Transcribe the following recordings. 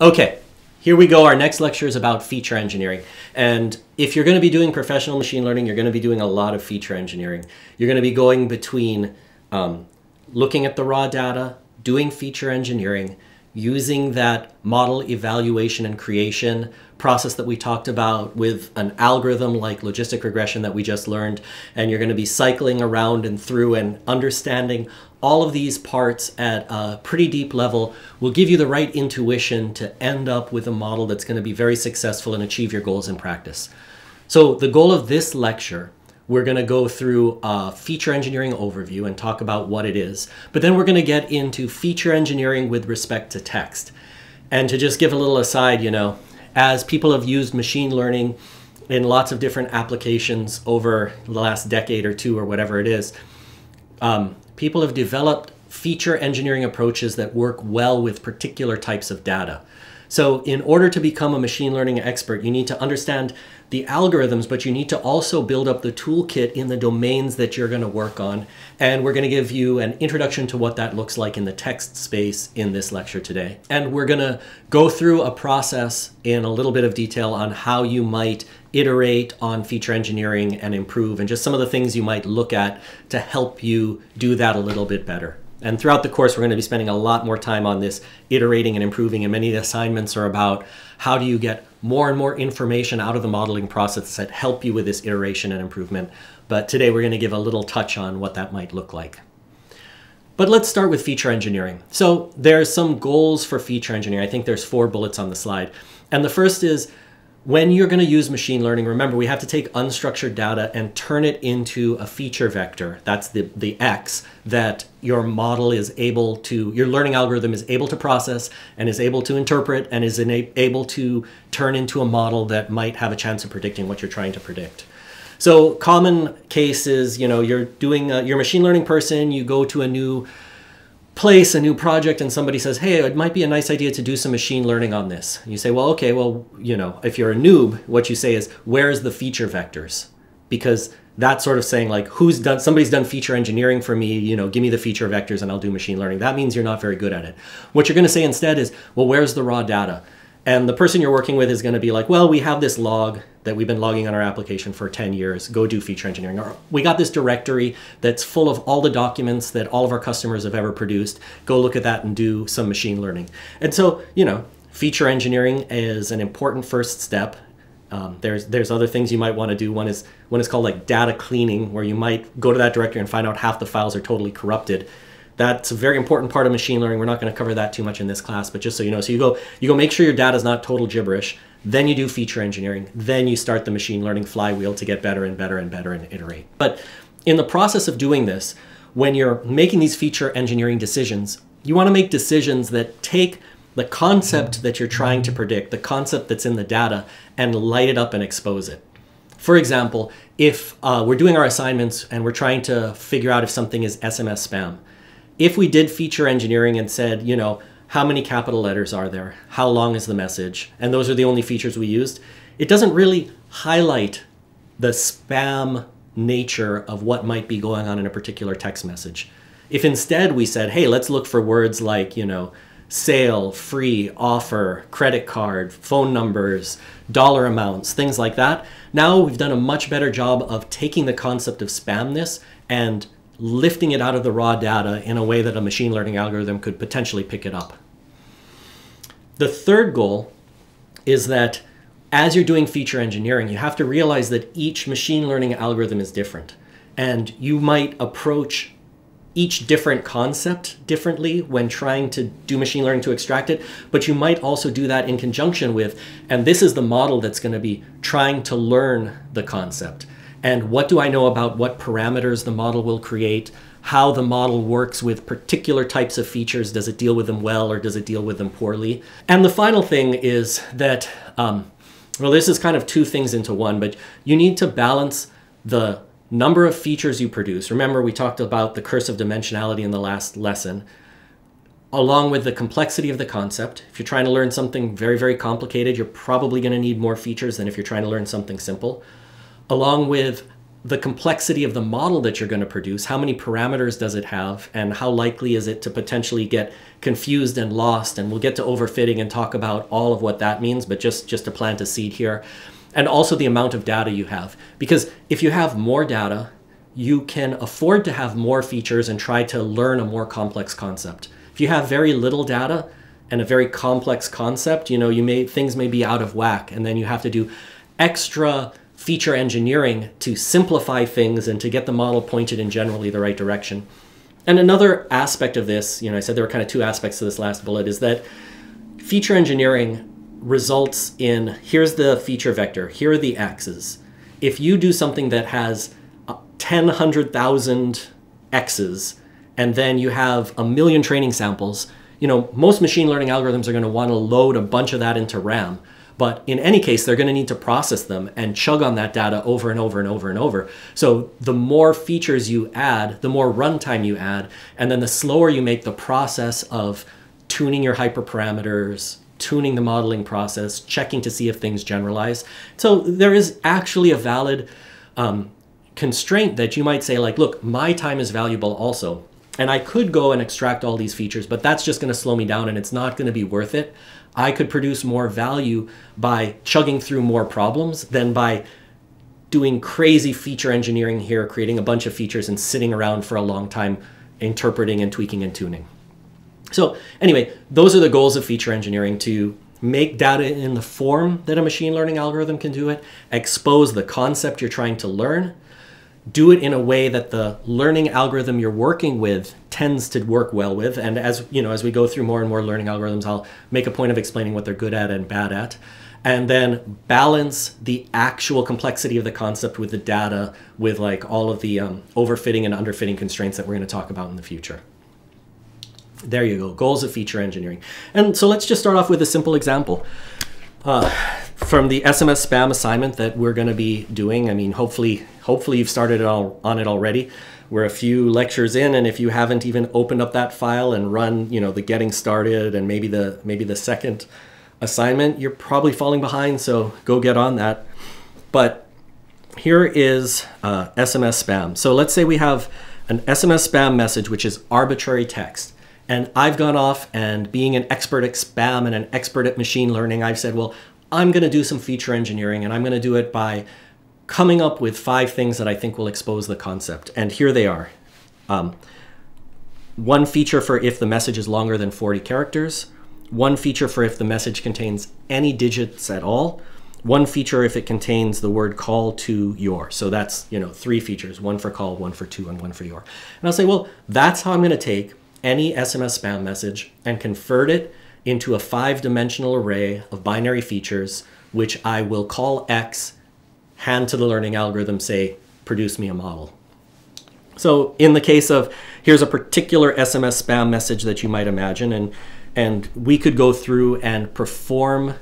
Okay, here we go. Our next lecture is about feature engineering. And if you're going to be doing professional machine learning, you're going to be doing a lot of feature engineering. You're going to be going between um, looking at the raw data, doing feature engineering, using that model evaluation and creation process that we talked about with an algorithm like logistic regression that we just learned. And you're going to be cycling around and through and understanding all of these parts at a pretty deep level will give you the right intuition to end up with a model that's going to be very successful and achieve your goals in practice. So the goal of this lecture we're going to go through a feature engineering overview and talk about what it is. But then we're going to get into feature engineering with respect to text. And to just give a little aside, you know, as people have used machine learning in lots of different applications over the last decade or two or whatever it is, um, people have developed feature engineering approaches that work well with particular types of data. So in order to become a machine learning expert, you need to understand the algorithms, but you need to also build up the toolkit in the domains that you're going to work on. And we're going to give you an introduction to what that looks like in the text space in this lecture today. And we're going to go through a process in a little bit of detail on how you might iterate on feature engineering and improve and just some of the things you might look at to help you do that a little bit better. And throughout the course, we're going to be spending a lot more time on this iterating and improving. And many of the assignments are about how do you get more and more information out of the modeling process that help you with this iteration and improvement. But today we're going to give a little touch on what that might look like. But let's start with feature engineering. So there's some goals for feature engineering. I think there's four bullets on the slide. And the first is when you're going to use machine learning, remember we have to take unstructured data and turn it into a feature vector. That's the, the X that your model is able to, your learning algorithm is able to process and is able to interpret and is able to turn into a model that might have a chance of predicting what you're trying to predict. So common cases, you know, you're doing, a, you're a machine learning person, you go to a new place a new project and somebody says, hey, it might be a nice idea to do some machine learning on this. You say, well, okay, well, you know, if you're a noob, what you say is, where's the feature vectors? Because that's sort of saying like, who's done, somebody's done feature engineering for me, you know, give me the feature vectors and I'll do machine learning. That means you're not very good at it. What you're going to say instead is, well, where's the raw data? And the person you're working with is going to be like, well, we have this log that we've been logging on our application for 10 years. Go do feature engineering. Or we got this directory that's full of all the documents that all of our customers have ever produced. Go look at that and do some machine learning. And so, you know, feature engineering is an important first step. Um, there's there's other things you might want to do. One is one is called like data cleaning, where you might go to that directory and find out half the files are totally corrupted that's a very important part of machine learning. We're not going to cover that too much in this class, but just so you know, so you go you go make sure your data is not total gibberish. Then you do feature engineering. Then you start the machine learning flywheel to get better and better and better and iterate. But in the process of doing this, when you're making these feature engineering decisions, you want to make decisions that take the concept that you're trying to predict, the concept that's in the data, and light it up and expose it. For example, if uh, we're doing our assignments and we're trying to figure out if something is SMS spam, if we did feature engineering and said, you know, how many capital letters are there? How long is the message? And those are the only features we used. It doesn't really highlight the spam nature of what might be going on in a particular text message. If instead we said, hey, let's look for words like, you know, sale, free, offer, credit card, phone numbers, dollar amounts, things like that, now we've done a much better job of taking the concept of spamness and lifting it out of the raw data in a way that a machine learning algorithm could potentially pick it up. The third goal is that as you're doing feature engineering, you have to realize that each machine learning algorithm is different. And you might approach each different concept differently when trying to do machine learning to extract it, but you might also do that in conjunction with, and this is the model that's going to be trying to learn the concept and what do I know about what parameters the model will create, how the model works with particular types of features. Does it deal with them well or does it deal with them poorly? And the final thing is that, um, well, this is kind of two things into one, but you need to balance the number of features you produce. Remember, we talked about the curse of dimensionality in the last lesson, along with the complexity of the concept. If you're trying to learn something very, very complicated, you're probably going to need more features than if you're trying to learn something simple along with the complexity of the model that you're going to produce. How many parameters does it have? And how likely is it to potentially get confused and lost? And we'll get to overfitting and talk about all of what that means, but just, just to plant a seed here. And also the amount of data you have. Because if you have more data, you can afford to have more features and try to learn a more complex concept. If you have very little data and a very complex concept, you know, you may things may be out of whack and then you have to do extra feature engineering to simplify things and to get the model pointed in generally the right direction. And another aspect of this, you know, I said there were kind of two aspects to this last bullet, is that feature engineering results in here's the feature vector, here are the x's. If you do something that has uh, 10, 100,000 x's, and then you have a million training samples, you know, most machine learning algorithms are going to want to load a bunch of that into RAM. But in any case, they're going to need to process them and chug on that data over and over and over and over. So the more features you add, the more runtime you add, and then the slower you make the process of tuning your hyperparameters, tuning the modeling process, checking to see if things generalize. So there is actually a valid um, constraint that you might say like, look, my time is valuable also. And I could go and extract all these features, but that's just going to slow me down and it's not going to be worth it. I could produce more value by chugging through more problems than by doing crazy feature engineering here, creating a bunch of features and sitting around for a long time interpreting and tweaking and tuning. So anyway, those are the goals of feature engineering to make data in the form that a machine learning algorithm can do it, expose the concept you're trying to learn, do it in a way that the learning algorithm you're working with tends to work well with. And as you know as we go through more and more learning algorithms I'll make a point of explaining what they're good at and bad at. And then balance the actual complexity of the concept with the data with like all of the um, overfitting and underfitting constraints that we're going to talk about in the future. There you go. Goals of feature engineering. And so let's just start off with a simple example uh, from the SMS spam assignment that we're going to be doing. I mean, hopefully, hopefully you've started on it already. We're a few lectures in, and if you haven't even opened up that file and run, you know, the getting started and maybe the maybe the second assignment, you're probably falling behind. So go get on that. But here is uh, SMS spam. So let's say we have an SMS spam message, which is arbitrary text. And I've gone off and being an expert at spam and an expert at machine learning, I've said, well, I'm going to do some feature engineering and I'm going to do it by coming up with five things that I think will expose the concept. And here they are. Um, one feature for if the message is longer than 40 characters, one feature for if the message contains any digits at all, one feature if it contains the word call to your. So that's, you know, three features, one for call, one for to, and one for your. And I'll say, well, that's how I'm going to take any SMS spam message and convert it into a five-dimensional array of binary features, which I will call X, hand to the learning algorithm, say, produce me a model. So in the case of, here's a particular SMS spam message that you might imagine, and, and we could go through and perform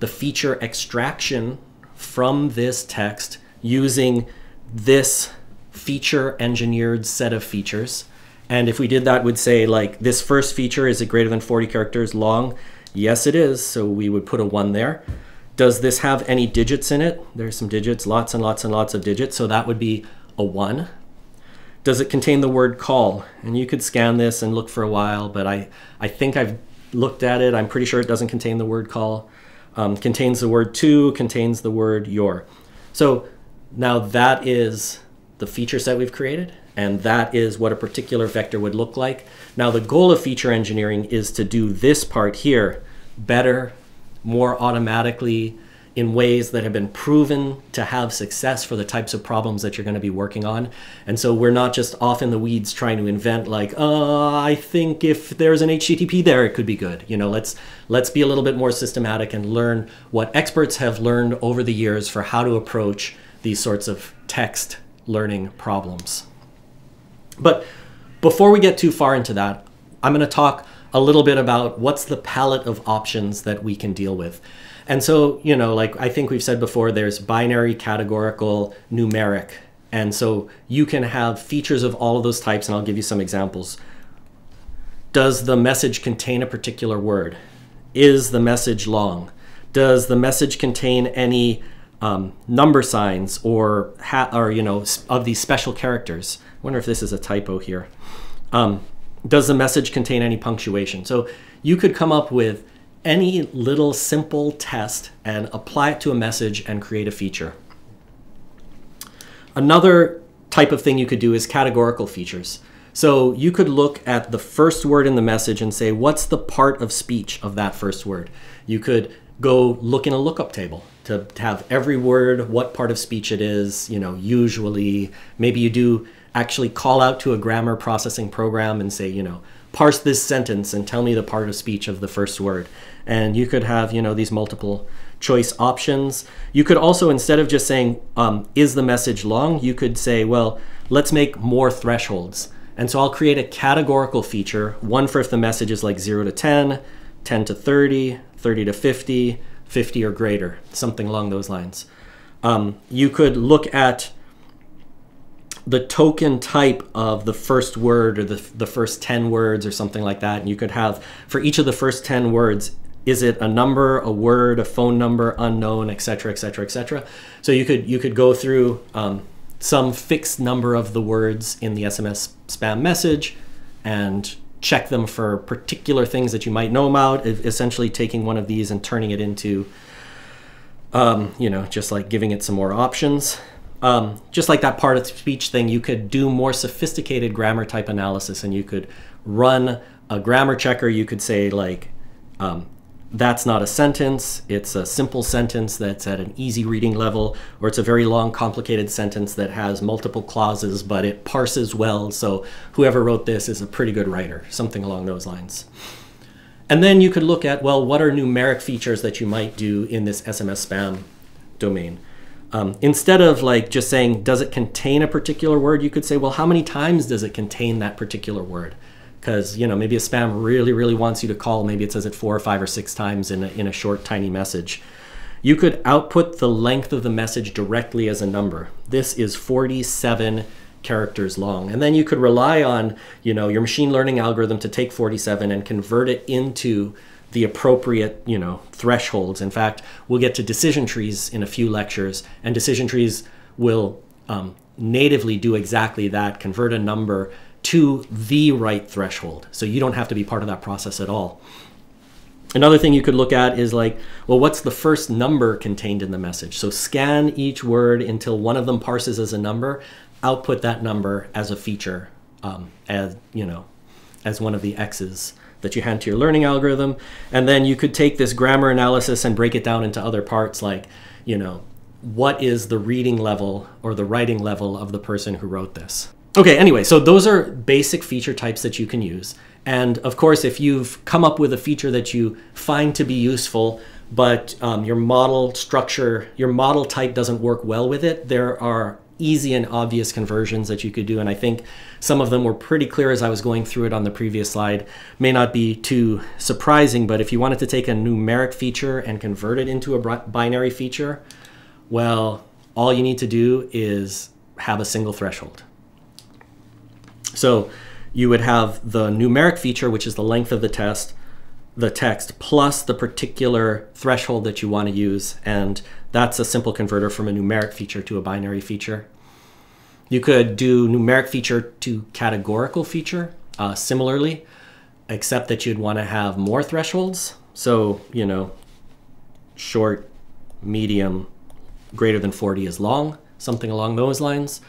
the feature extraction from this text using this feature engineered set of features. And if we did that, we would say like this first feature, is it greater than 40 characters long? Yes, it is. So we would put a one there. Does this have any digits in it? There's some digits, lots and lots and lots of digits. So that would be a one. Does it contain the word call? And you could scan this and look for a while, but I, I think I've looked at it. I'm pretty sure it doesn't contain the word call. Um, contains the word to, contains the word your. So now that is the feature set we've created and that is what a particular vector would look like. Now the goal of feature engineering is to do this part here better, more automatically, in ways that have been proven to have success for the types of problems that you're going to be working on. And so we're not just off in the weeds trying to invent like, uh, I think if there's an HTTP there, it could be good. You know, let's let's be a little bit more systematic and learn what experts have learned over the years for how to approach these sorts of text learning problems. But before we get too far into that, I'm going to talk a little bit about what's the palette of options that we can deal with. And so, you know, like I think we've said before, there's binary, categorical, numeric. And so you can have features of all of those types, and I'll give you some examples. Does the message contain a particular word? Is the message long? Does the message contain any um, number signs or or you know of these special characters. Wonder if this is a typo here. Um, does the message contain any punctuation? So you could come up with any little simple test and apply it to a message and create a feature. Another type of thing you could do is categorical features. So you could look at the first word in the message and say, what's the part of speech of that first word? You could go look in a lookup table to have every word, what part of speech it is, you know, usually. Maybe you do actually call out to a grammar processing program and say, you know, parse this sentence and tell me the part of speech of the first word. And you could have, you know, these multiple choice options. You could also, instead of just saying, um, is the message long, you could say, well, let's make more thresholds. And so I'll create a categorical feature, one for if the message is like 0 to 10, 10 to 30, 30 to 50, 50 or greater, something along those lines. Um, you could look at the token type of the first word or the, the first 10 words or something like that. And you could have, for each of the first 10 words, is it a number, a word, a phone number, unknown, etc., etc., etc. So you could you could go through um, some fixed number of the words in the SMS spam message and check them for particular things that you might know about. Essentially, taking one of these and turning it into, um, you know, just like giving it some more options um, just like that part of speech thing, you could do more sophisticated grammar type analysis and you could run a grammar checker. You could say, like, um, that's not a sentence, it's a simple sentence that's at an easy reading level, or it's a very long, complicated sentence that has multiple clauses, but it parses well. So whoever wrote this is a pretty good writer, something along those lines. And then you could look at, well, what are numeric features that you might do in this SMS spam domain? Um, instead of like just saying, does it contain a particular word, you could say, well, how many times does it contain that particular word? Because, you know, maybe a spam really, really wants you to call. Maybe it says it four or five or six times in a, in a short, tiny message. You could output the length of the message directly as a number. This is 47 characters long. And then you could rely on, you know, your machine learning algorithm to take 47 and convert it into the appropriate you know thresholds. In fact, we'll get to decision trees in a few lectures, and decision trees will um, natively do exactly that: convert a number to the right threshold. So you don't have to be part of that process at all. Another thing you could look at is like, well, what's the first number contained in the message? So scan each word until one of them parses as a number, output that number as a feature, um, as you know, as one of the x's that you hand to your learning algorithm. And then you could take this grammar analysis and break it down into other parts like, you know, what is the reading level or the writing level of the person who wrote this? Okay, anyway, so those are basic feature types that you can use. And of course, if you've come up with a feature that you find to be useful, but um, your model structure, your model type doesn't work well with it, there are easy and obvious conversions that you could do. And I think some of them were pretty clear as I was going through it on the previous slide. May not be too surprising, but if you wanted to take a numeric feature and convert it into a binary feature, well, all you need to do is have a single threshold. So you would have the numeric feature, which is the length of the test, the text, plus the particular threshold that you want to use. And that's a simple converter from a numeric feature to a binary feature. You could do numeric feature to categorical feature uh, similarly, except that you'd want to have more thresholds. So, you know, short, medium, greater than 40 is long, something along those lines.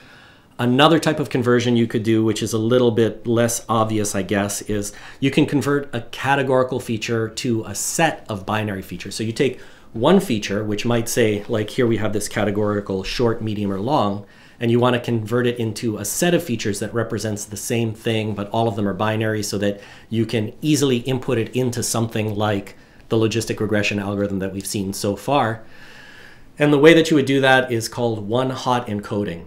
Another type of conversion you could do, which is a little bit less obvious, I guess, is you can convert a categorical feature to a set of binary features. So you take one feature, which might say, like here we have this categorical short, medium, or long, and you want to convert it into a set of features that represents the same thing, but all of them are binary so that you can easily input it into something like the logistic regression algorithm that we've seen so far. And the way that you would do that is called one-hot encoding.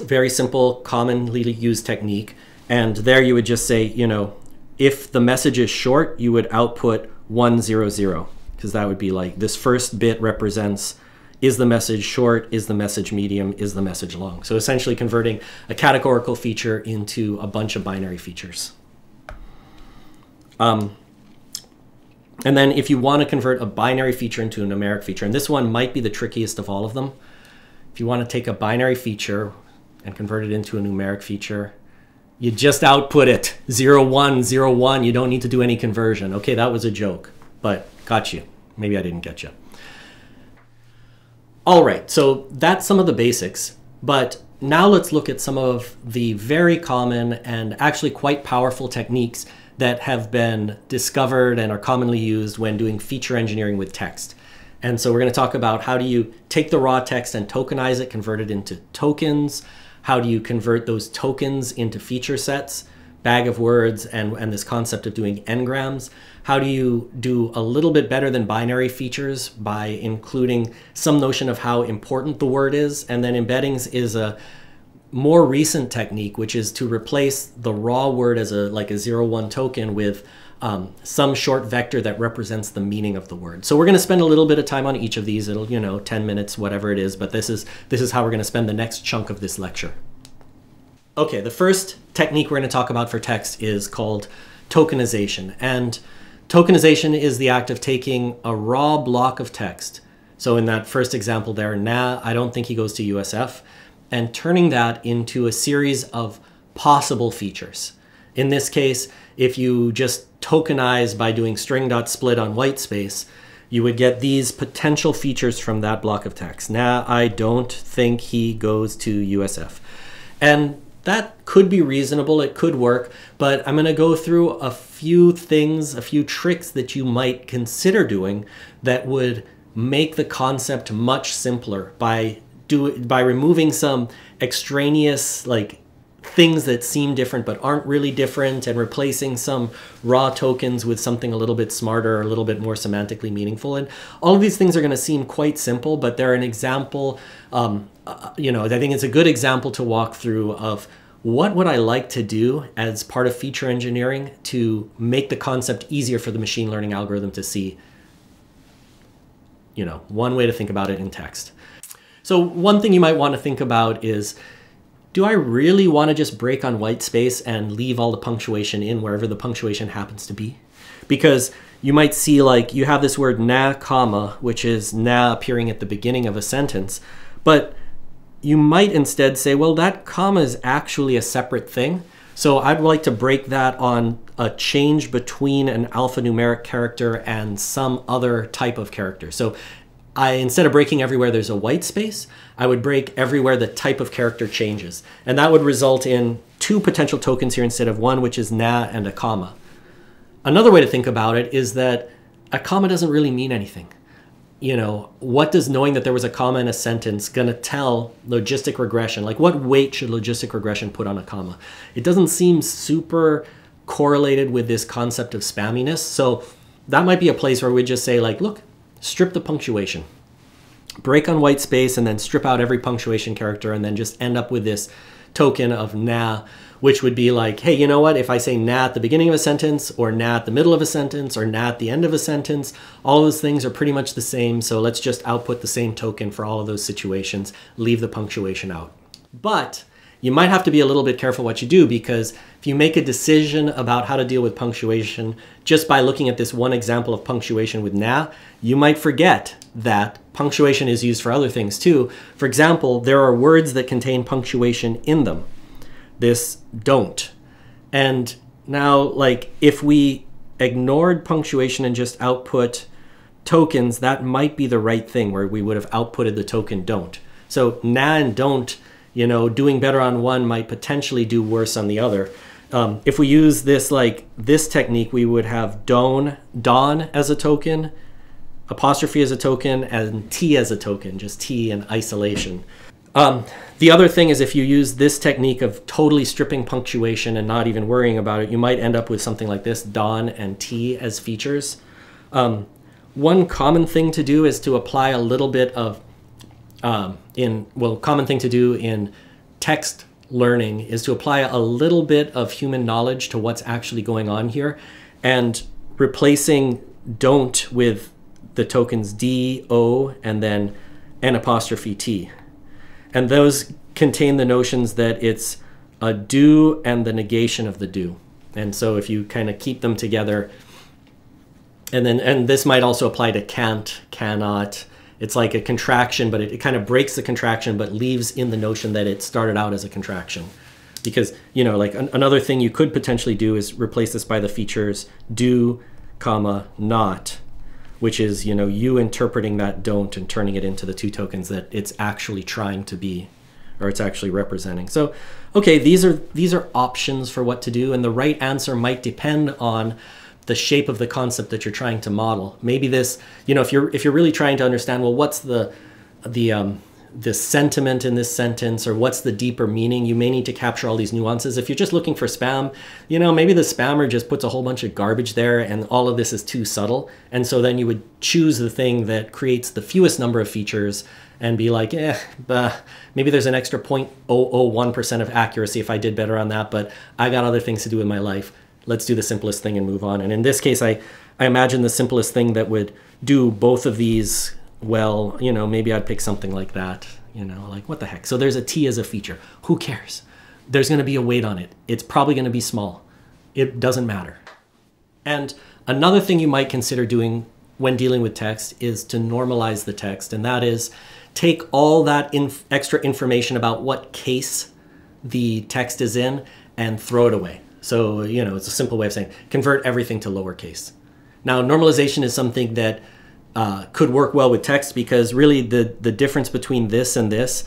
Very simple, commonly used technique. And there you would just say, you know, if the message is short, you would output 100 because that would be like this first bit represents is the message short, is the message medium, is the message long. So essentially converting a categorical feature into a bunch of binary features. Um, And then if you want to convert a binary feature into a numeric feature, and this one might be the trickiest of all of them. If you want to take a binary feature and convert it into a numeric feature, you just output it 0, 1, 0, 1. You don't need to do any conversion. Okay, that was a joke, but got you. Maybe I didn't get you. All right, so that's some of the basics, but now let's look at some of the very common and actually quite powerful techniques that have been discovered and are commonly used when doing feature engineering with text. And so we're going to talk about how do you take the raw text and tokenize it, convert it into tokens. How do you convert those tokens into feature sets, bag of words, and, and this concept of doing n-grams. How do you do a little bit better than binary features by including some notion of how important the word is? And then embeddings is a more recent technique, which is to replace the raw word as a like a zero one token with um, some short vector that represents the meaning of the word. So we're going to spend a little bit of time on each of these. It'll you know 10 minutes, whatever it is. But this is this is how we're going to spend the next chunk of this lecture. Okay, the first technique we're going to talk about for text is called tokenization, and tokenization is the act of taking a raw block of text. So in that first example there, nah, I don't think he goes to USF and turning that into a series of possible features. In this case, if you just tokenize by doing string.split on white space, you would get these potential features from that block of text. Now, I don't think he goes to USF. And that could be reasonable, it could work, but I'm going to go through a few things, a few tricks that you might consider doing that would make the concept much simpler by do by removing some extraneous like things that seem different but aren't really different and replacing some raw tokens with something a little bit smarter a little bit more semantically meaningful. And all of these things are going to seem quite simple but they're an example um, uh, you know i think it's a good example to walk through of what would i like to do as part of feature engineering to make the concept easier for the machine learning algorithm to see you know one way to think about it in text so one thing you might want to think about is, do I really want to just break on white space and leave all the punctuation in wherever the punctuation happens to be? Because you might see like you have this word na comma, which is na appearing at the beginning of a sentence, but you might instead say, well, that comma is actually a separate thing. So I'd like to break that on a change between an alphanumeric character and some other type of character. So I instead of breaking everywhere there's a white space, I would break everywhere the type of character changes. And that would result in two potential tokens here instead of one, which is na and a comma. Another way to think about it is that a comma doesn't really mean anything. You know, what does knowing that there was a comma in a sentence gonna tell logistic regression? Like what weight should logistic regression put on a comma? It doesn't seem super correlated with this concept of spamminess. So that might be a place where we just say like, look, strip the punctuation. Break on white space and then strip out every punctuation character and then just end up with this token of na, which would be like, hey, you know what? If I say na at the beginning of a sentence or na at the middle of a sentence or na at the end of a sentence, all those things are pretty much the same. So let's just output the same token for all of those situations, leave the punctuation out. But you might have to be a little bit careful what you do because if you make a decision about how to deal with punctuation just by looking at this one example of punctuation with na, you might forget that punctuation is used for other things too. For example, there are words that contain punctuation in them. This don't. And now, like, if we ignored punctuation and just output tokens, that might be the right thing where we would have outputted the token don't. So na and don't you know, doing better on one might potentially do worse on the other. Um, if we use this like this technique, we would have don, don as a token, apostrophe as a token, and t as a token, just t in isolation. Um, the other thing is if you use this technique of totally stripping punctuation and not even worrying about it, you might end up with something like this, don and t as features. Um, one common thing to do is to apply a little bit of um, in well common thing to do in text learning is to apply a little bit of human knowledge to what's actually going on here and replacing don't with the tokens d o and then n apostrophe t and those contain the notions that it's a do and the negation of the do and so if you kind of keep them together and then and this might also apply to can't, cannot. It's like a contraction, but it, it kind of breaks the contraction, but leaves in the notion that it started out as a contraction. Because you know, like an, another thing you could potentially do is replace this by the features do, comma not, which is you know you interpreting that don't and turning it into the two tokens that it's actually trying to be or it's actually representing. So, okay, these are these are options for what to do, and the right answer might depend on the shape of the concept that you're trying to model. Maybe this, you know, if you're if you're really trying to understand, well, what's the the um, the sentiment in this sentence or what's the deeper meaning you may need to capture all these nuances if you're just looking for spam you know maybe the spammer just puts a whole bunch of garbage there and all of this is too subtle and so then you would choose the thing that creates the fewest number of features and be like, eh, bah, maybe there's an extra 0.001% of accuracy if I did better on that, but I got other things to do in my life. Let's do the simplest thing and move on. And in this case, I, I imagine the simplest thing that would do both of these well, you know, maybe I'd pick something like that, you know, like what the heck. So there's a T as a feature. Who cares? There's going to be a weight on it. It's probably going to be small. It doesn't matter. And another thing you might consider doing when dealing with text is to normalize the text, and that is take all that inf extra information about what case the text is in and throw it away. So, you know, it's a simple way of saying convert everything to lowercase. Now, normalization is something that uh, could work well with text because really the, the difference between this and this,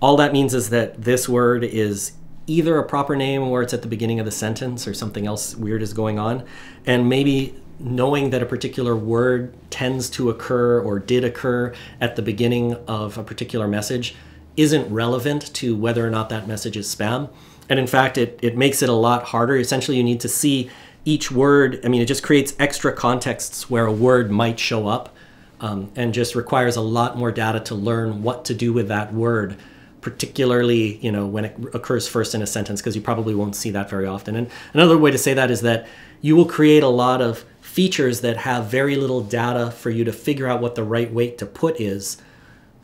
all that means is that this word is either a proper name or it's at the beginning of the sentence or something else weird is going on. And maybe knowing that a particular word tends to occur or did occur at the beginning of a particular message isn't relevant to whether or not that message is spam. And in fact, it, it makes it a lot harder. Essentially, you need to see each word. I mean, it just creates extra contexts where a word might show up um, and just requires a lot more data to learn what to do with that word particularly you know when it occurs first in a sentence because you probably won't see that very often and another way to say that is that you will create a lot of features that have very little data for you to figure out what the right weight to put is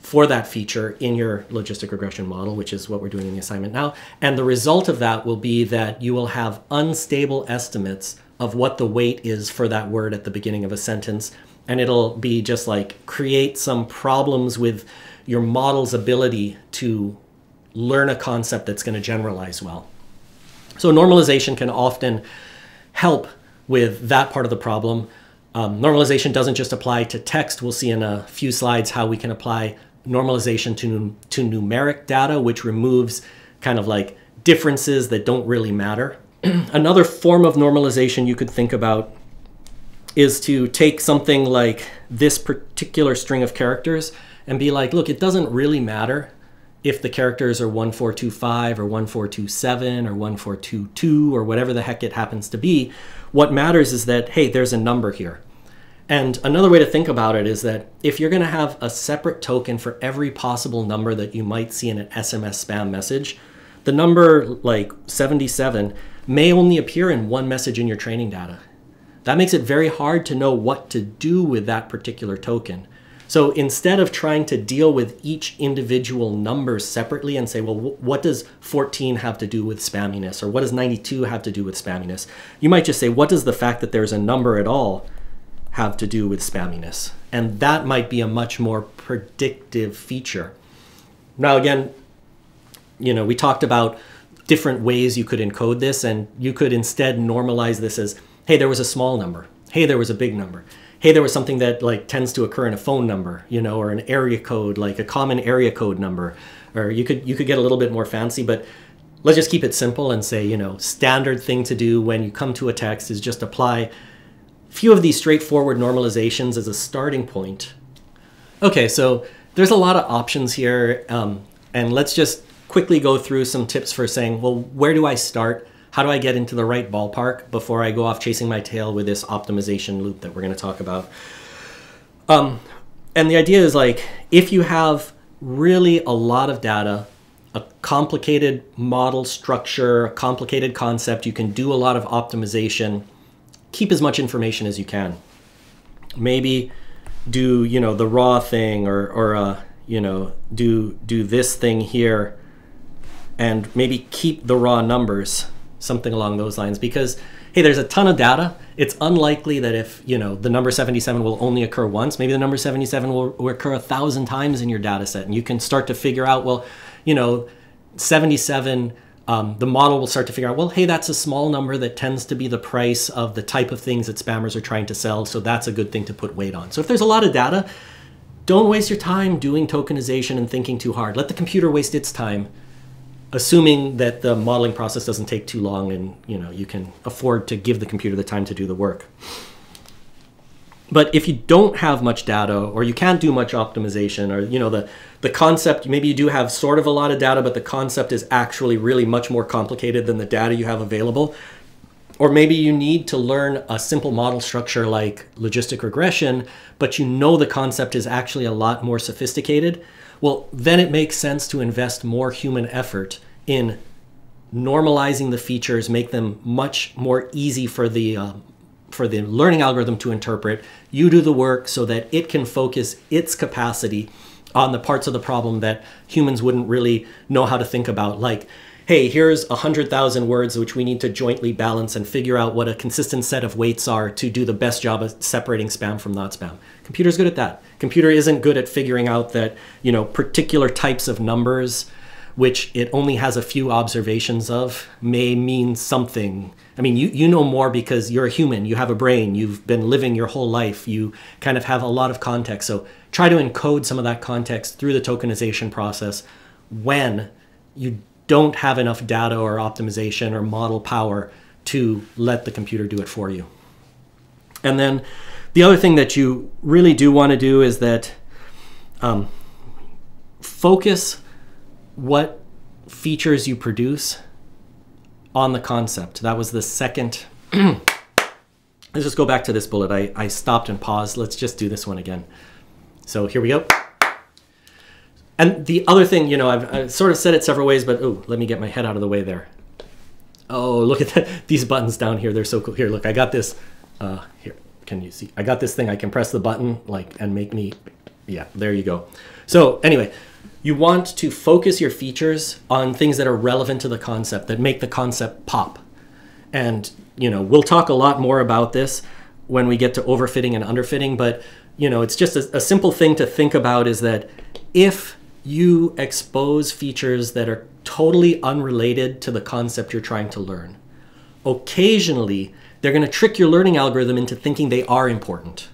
for that feature in your logistic regression model, which is what we're doing in the assignment now. And the result of that will be that you will have unstable estimates of what the weight is for that word at the beginning of a sentence. And it'll be just like create some problems with your model's ability to learn a concept that's going to generalize well. So normalization can often help with that part of the problem. Um, normalization doesn't just apply to text. We'll see in a few slides how we can apply normalization to, to numeric data, which removes kind of like differences that don't really matter. Another form of normalization you could think about is to take something like this particular string of characters and be like, look, it doesn't really matter if the characters are 1425 or 1427 or 1422 or whatever the heck it happens to be. What matters is that, hey, there's a number here. And another way to think about it is that if you're going to have a separate token for every possible number that you might see in an SMS spam message, the number like 77 may only appear in one message in your training data. That makes it very hard to know what to do with that particular token. So instead of trying to deal with each individual number separately and say, well, what does 14 have to do with spamminess? Or what does 92 have to do with spamminess? You might just say, what does the fact that there's a number at all have to do with spamminess? And that might be a much more predictive feature. Now, again, you know, we talked about different ways you could encode this, and you could instead normalize this as, hey, there was a small number. Hey, there was a big number hey, there was something that like tends to occur in a phone number, you know, or an area code, like a common area code number, or you could you could get a little bit more fancy, but let's just keep it simple and say, you know, standard thing to do when you come to a text is just apply a few of these straightforward normalizations as a starting point. Okay, so there's a lot of options here, um, and let's just quickly go through some tips for saying, well, where do I start? How do I get into the right ballpark before I go off chasing my tail with this optimization loop that we're going to talk about? Um, and the idea is like, if you have really a lot of data, a complicated model structure, a complicated concept, you can do a lot of optimization, keep as much information as you can. Maybe do, you know, the raw thing or, or uh, you know, do, do this thing here and maybe keep the raw numbers something along those lines because hey, there's a ton of data. It's unlikely that if, you know, the number 77 will only occur once, maybe the number 77 will, will occur a thousand times in your data set. And you can start to figure out, well, you know, 77 um, the model will start to figure out, well, hey, that's a small number that tends to be the price of the type of things that spammers are trying to sell. So that's a good thing to put weight on. So if there's a lot of data, don't waste your time doing tokenization and thinking too hard. Let the computer waste its time, assuming that the modeling process doesn't take too long and you know you can afford to give the computer the time to do the work. But if you don't have much data or you can't do much optimization or you know the the concept maybe you do have sort of a lot of data but the concept is actually really much more complicated than the data you have available or maybe you need to learn a simple model structure like logistic regression but you know the concept is actually a lot more sophisticated well then it makes sense to invest more human effort in normalizing the features make them much more easy for the uh, for the learning algorithm to interpret. You do the work so that it can focus its capacity on the parts of the problem that humans wouldn't really know how to think about, like, hey, here's 100,000 words which we need to jointly balance and figure out what a consistent set of weights are to do the best job of separating spam from not spam. Computer's good at that. Computer isn't good at figuring out that, you know, particular types of numbers which it only has a few observations of may mean something I mean, you, you know more because you're a human, you have a brain, you've been living your whole life, you kind of have a lot of context. So try to encode some of that context through the tokenization process when you don't have enough data or optimization or model power to let the computer do it for you. And then the other thing that you really do want to do is that um, focus what features you produce on the concept. That was the second. Let's just go back to this bullet. I, I stopped and paused. Let's just do this one again. So here we go. And the other thing, you know, I've, I've sort of said it several ways, but oh, let me get my head out of the way there. Oh, look at that. These buttons down here. They're so cool. Here, look, I got this. Uh, here, can you see? I got this thing. I can press the button like and make me, yeah, there you go. So anyway, you want to focus your features on things that are relevant to the concept, that make the concept pop. And, you know, we'll talk a lot more about this when we get to overfitting and underfitting, but, you know, it's just a, a simple thing to think about is that if you expose features that are totally unrelated to the concept you're trying to learn, occasionally they're going to trick your learning algorithm into thinking they are important.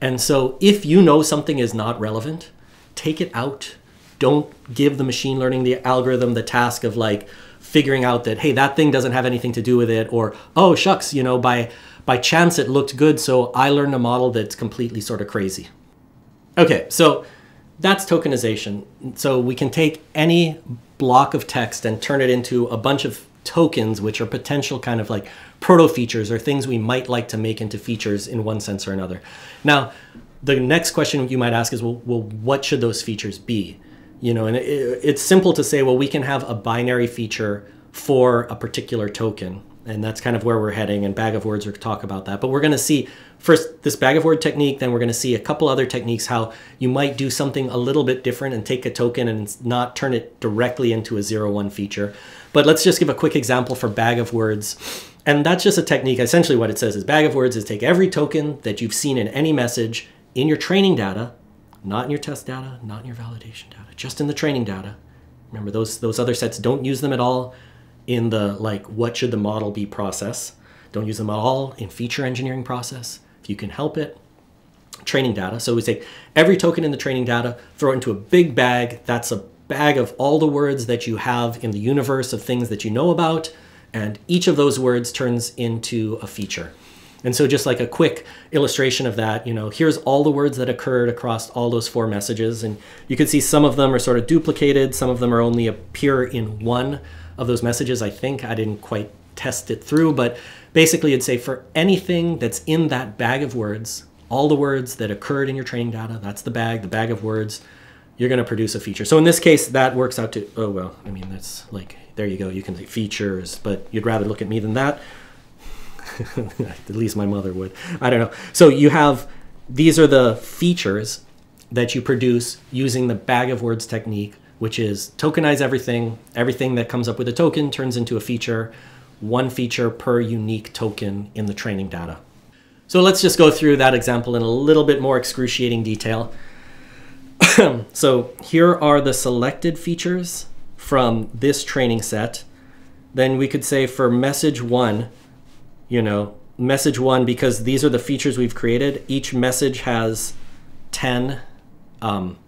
And so if you know something is not relevant, take it out. Don't give the machine learning the algorithm the task of like figuring out that hey that thing doesn't have anything to do with it or oh shucks you know by by chance it looked good so i learned a model that's completely sort of crazy. Okay so that's tokenization. So we can take any block of text and turn it into a bunch of tokens which are potential kind of like proto features or things we might like to make into features in one sense or another. Now the next question you might ask is well, well what should those features be? You know and it, it's simple to say well we can have a binary feature for a particular token. And that's kind of where we're heading and bag of words will talk about that. But we're going to see first this bag of word technique then we're going to see a couple other techniques how you might do something a little bit different and take a token and not turn it directly into a zero one feature but let's just give a quick example for bag of words and that's just a technique essentially what it says is bag of words is take every token that you've seen in any message in your training data not in your test data not in your validation data just in the training data. Remember those those other sets don't use them at all in the like what should the model be process. Don't use them at all in feature engineering process. If you can help it, training data. So we say every token in the training data, throw it into a big bag. That's a bag of all the words that you have in the universe of things that you know about. And each of those words turns into a feature. And so just like a quick illustration of that, you know, here's all the words that occurred across all those four messages. And you can see some of them are sort of duplicated. Some of them are only appear in one of those messages. I think I didn't quite test it through, but basically it'd say for anything that's in that bag of words, all the words that occurred in your training data, that's the bag, the bag of words, you're going to produce a feature. So in this case, that works out to, oh, well, I mean, that's like, there you go. You can say features, but you'd rather look at me than that. At least my mother would. I don't know. So you have these are the features that you produce using the bag of words technique, which is tokenize everything. Everything that comes up with a token turns into a feature. one feature per unique token in the training data. So let's just go through that example in a little bit more excruciating detail. so here are the selected features from this training set. Then we could say for message one, you know, message one, because these are the features we've created, each message has 10 um,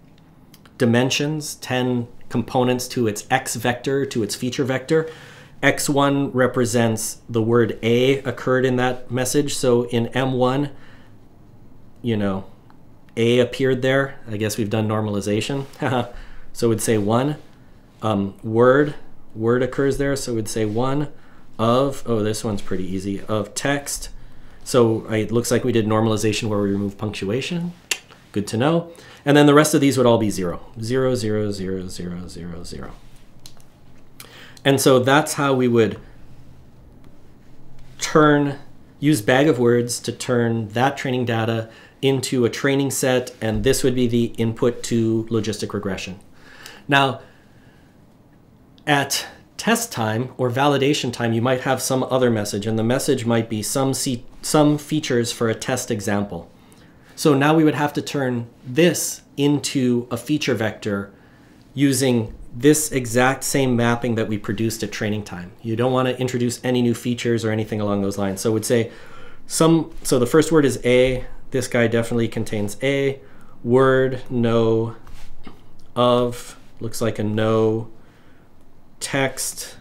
dimensions, 10 components to its x vector, to its feature vector. X1 represents the word A occurred in that message. So in M1, you know, A appeared there. I guess we've done normalization. so we'd say one. Um, word, word occurs there. So we'd say one of, oh, this one's pretty easy, of text. So it looks like we did normalization where we remove punctuation. Good to know. And then the rest of these would all be zero. Zero, zero, zero, zero, zero, zero. And so that's how we would turn, use bag of words to turn that training data into a training set, and this would be the input to logistic regression. Now, at test time or validation time, you might have some other message, and the message might be some, some features for a test example. So now we would have to turn this into a feature vector using this exact same mapping that we produced at training time. You don't want to introduce any new features or anything along those lines. So I would say some, so the first word is A. This guy definitely contains A. Word, no, of, looks like a no, text,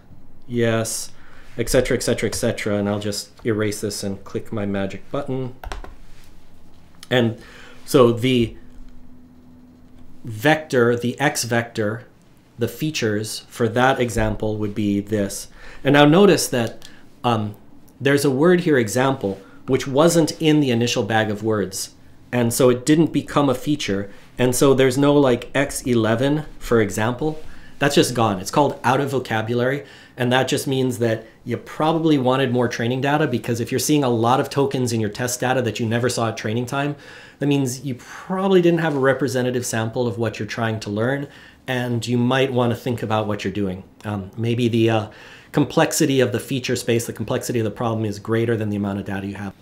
yes, etc., etc., etc. And I'll just erase this and click my magic button. And so the vector, the x vector, the features for that example would be this. And now notice that um, there's a word here, example, which wasn't in the initial bag of words. And so it didn't become a feature. And so there's no like X11, for example. That's just gone. It's called out of vocabulary. And that just means that you probably wanted more training data because if you're seeing a lot of tokens in your test data that you never saw at training time, that means you probably didn't have a representative sample of what you're trying to learn. And you might want to think about what you're doing. Um, maybe the uh, complexity of the feature space, the complexity of the problem is greater than the amount of data you have.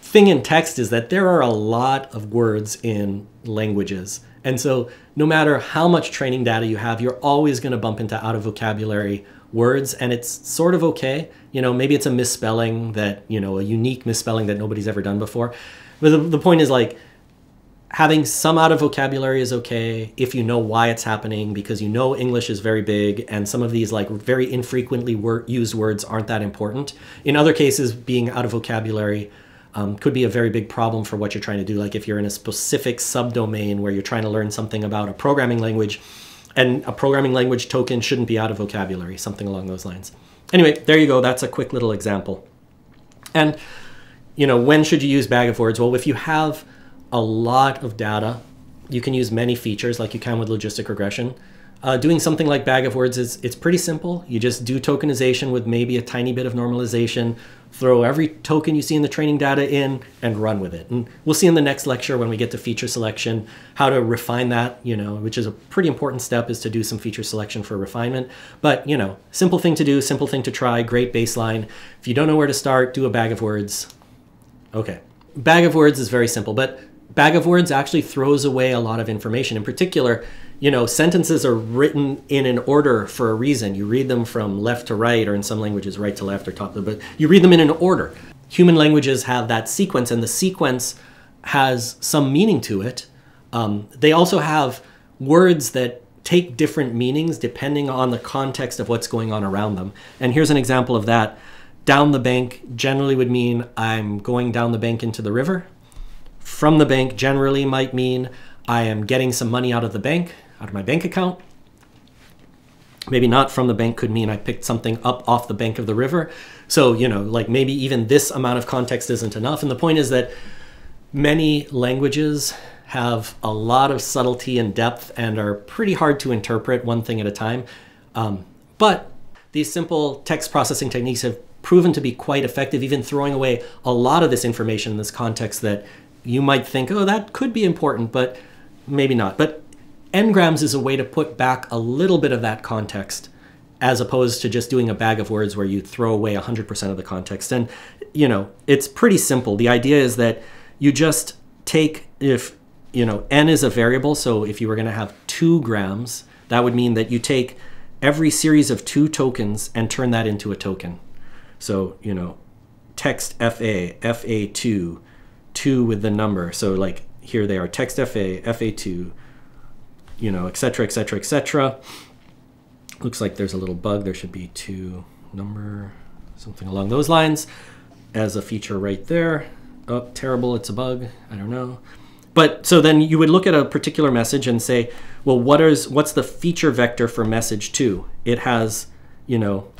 Thing in text is that there are a lot of words in languages. And so no matter how much training data you have, you're always going to bump into out of vocabulary words and it's sort of okay. You know, maybe it's a misspelling that, you know, a unique misspelling that nobody's ever done before. But the, the point is like having some out of vocabulary is okay if you know why it's happening because you know English is very big and some of these like very infrequently wor used words aren't that important. In other cases, being out of vocabulary um, could be a very big problem for what you're trying to do. Like if you're in a specific subdomain where you're trying to learn something about a programming language, and a programming language token shouldn't be out of vocabulary, something along those lines. Anyway, there you go. That's a quick little example. And, you know, when should you use bag of words? Well, if you have a lot of data, you can use many features like you can with logistic regression. Uh, doing something like bag of words is it's pretty simple. You just do tokenization with maybe a tiny bit of normalization, throw every token you see in the training data in, and run with it. And we'll see in the next lecture when we get to feature selection how to refine that. You know, which is a pretty important step is to do some feature selection for refinement. But you know, simple thing to do, simple thing to try, great baseline. If you don't know where to start, do a bag of words. Okay, bag of words is very simple, but bag of words actually throws away a lot of information. In particular, you know, sentences are written in an order for a reason. You read them from left to right, or in some languages, right to left or top to, but you read them in an order. Human languages have that sequence, and the sequence has some meaning to it. Um, they also have words that take different meanings depending on the context of what's going on around them. And here's an example of that. Down the bank generally would mean I'm going down the bank into the river. From the bank generally might mean I am getting some money out of the bank out of my bank account. Maybe not from the bank could mean I picked something up off the bank of the river. So, you know, like maybe even this amount of context isn't enough. And the point is that many languages have a lot of subtlety and depth and are pretty hard to interpret one thing at a time. Um, but these simple text processing techniques have proven to be quite effective, even throwing away a lot of this information in this context that you might think, oh, that could be important, but maybe not. But n-grams is a way to put back a little bit of that context as opposed to just doing a bag of words where you throw away 100% of the context. And, you know, it's pretty simple. The idea is that you just take, if, you know, n is a variable, so if you were going to have two grams, that would mean that you take every series of two tokens and turn that into a token. So, you know, text FA, FA2, 2 with the number. So like here they are, text FA, FA2, you know, etc., etc., etc. Looks like there's a little bug. There should be two number, something along those lines as a feature right there. Oh, terrible, it's a bug. I don't know. But so then you would look at a particular message and say, well, what is what's the feature vector for message two? It has, you know,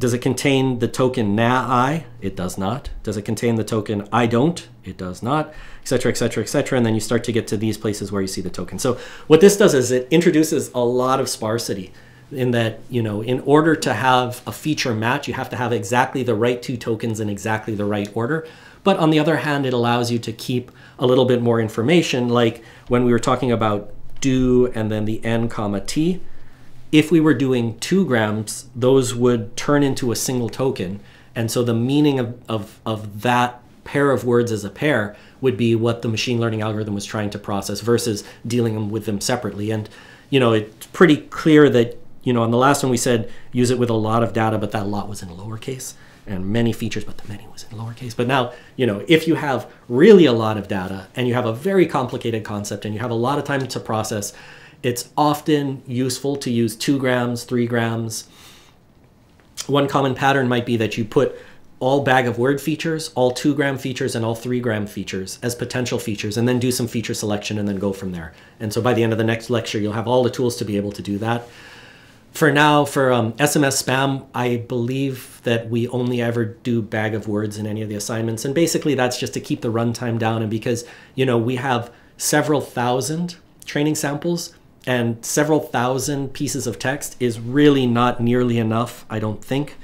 does it contain the token na I? It does not. Does it contain the token I don't? It does not, etc., etc., etc. And then you start to get to these places where you see the token. So what this does is it introduces a lot of sparsity in that, you know, in order to have a feature match, you have to have exactly the right two tokens in exactly the right order. But on the other hand, it allows you to keep a little bit more information, like when we were talking about do and then the n comma t if we were doing two grams, those would turn into a single token. And so the meaning of, of, of that pair of words as a pair would be what the machine learning algorithm was trying to process versus dealing with them separately. And, you know, it's pretty clear that, you know, on the last one we said use it with a lot of data, but that lot was in lowercase and many features, but the many was in lowercase. But now, you know, if you have really a lot of data and you have a very complicated concept and you have a lot of time to process, it's often useful to use two grams, three grams. One common pattern might be that you put all bag of word features, all two gram features, and all three gram features as potential features, and then do some feature selection and then go from there. And so by the end of the next lecture, you'll have all the tools to be able to do that. For now, for um, SMS spam, I believe that we only ever do bag of words in any of the assignments. And basically that's just to keep the runtime down. And because, you know, we have several thousand training samples, and several thousand pieces of text is really not nearly enough, I don't think.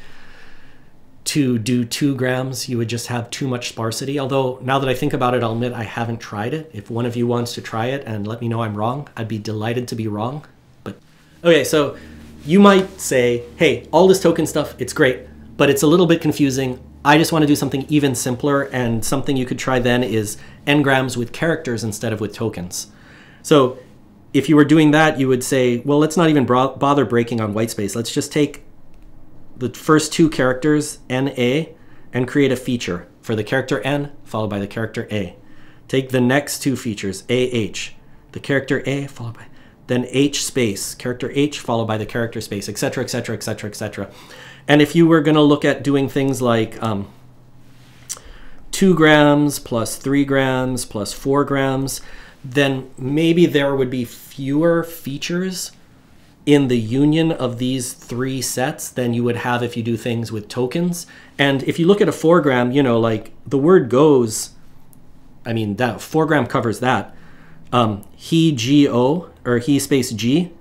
To do two grams, you would just have too much sparsity. Although, now that I think about it, I'll admit I haven't tried it. If one of you wants to try it and let me know I'm wrong, I'd be delighted to be wrong. But okay, so you might say, hey, all this token stuff, it's great, but it's a little bit confusing. I just want to do something even simpler, and something you could try then is n-grams with characters instead of with tokens. So if you were doing that, you would say, well, let's not even bother breaking on white space. Let's just take the first two characters, NA, and create a feature for the character N followed by the character A. Take the next two features, AH, the character A followed by, then H space, character H followed by the character space, etc., etc., etc., etc. And if you were going to look at doing things like um, 2 grams plus 3 grams plus 4 grams, then maybe there would be fewer features in the union of these three sets than you would have if you do things with tokens. And if you look at a four-gram, you know, like the word goes, I mean, that four-gram covers that. Um, he, G, O, or he space G,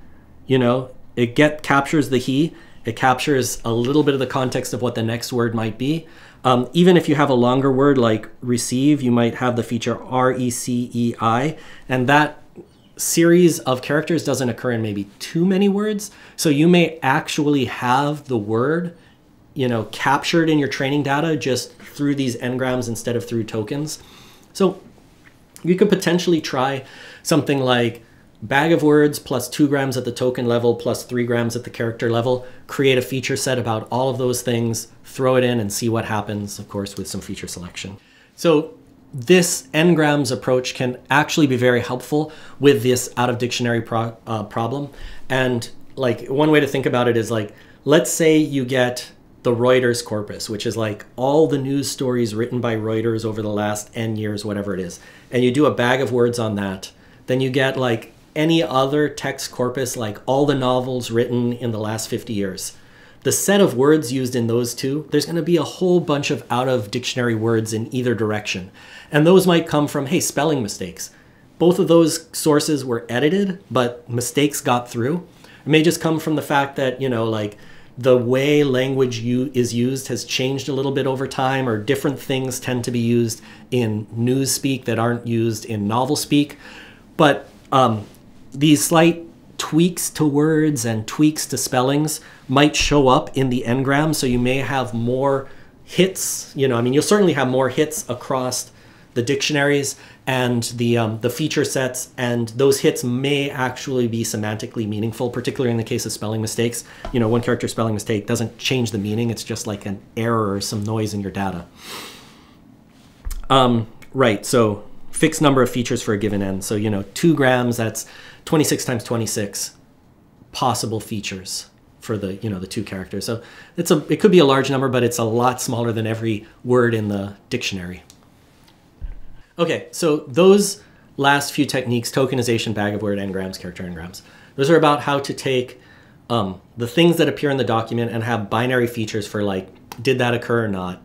you know, it get captures the he, it captures a little bit of the context of what the next word might be. Um, even if you have a longer word like receive, you might have the feature R E C E I, and that series of characters doesn't occur in maybe too many words. So you may actually have the word, you know, captured in your training data just through these n-grams instead of through tokens. So you could potentially try something like bag of words plus two grams at the token level plus three grams at the character level, create a feature set about all of those things, throw it in and see what happens, of course, with some feature selection. So this n-grams approach can actually be very helpful with this out of dictionary pro uh, problem. And like one way to think about it is like, let's say you get the Reuters corpus, which is like all the news stories written by Reuters over the last N years, whatever it is. And you do a bag of words on that. Then you get like any other text corpus, like all the novels written in the last 50 years. The set of words used in those two, there's going to be a whole bunch of out of dictionary words in either direction. And those might come from, hey, spelling mistakes. Both of those sources were edited, but mistakes got through. It may just come from the fact that, you know, like the way language is used has changed a little bit over time, or different things tend to be used in news speak that aren't used in novel speak. But um, these slight tweaks to words and tweaks to spellings might show up in the n-gram. So you may have more hits. You know, I mean, you'll certainly have more hits across the dictionaries and the um, the feature sets, and those hits may actually be semantically meaningful, particularly in the case of spelling mistakes. You know, one character spelling mistake doesn't change the meaning; it's just like an error or some noise in your data. Um, right. So fixed number of features for a given n. So you know, two grams. That's 26 times 26 possible features for the you know the two characters. So it's a it could be a large number, but it's a lot smaller than every word in the dictionary. Okay, so those last few techniques, tokenization, bag of word, n-grams, character n-grams, those are about how to take um, the things that appear in the document and have binary features for like, did that occur or not?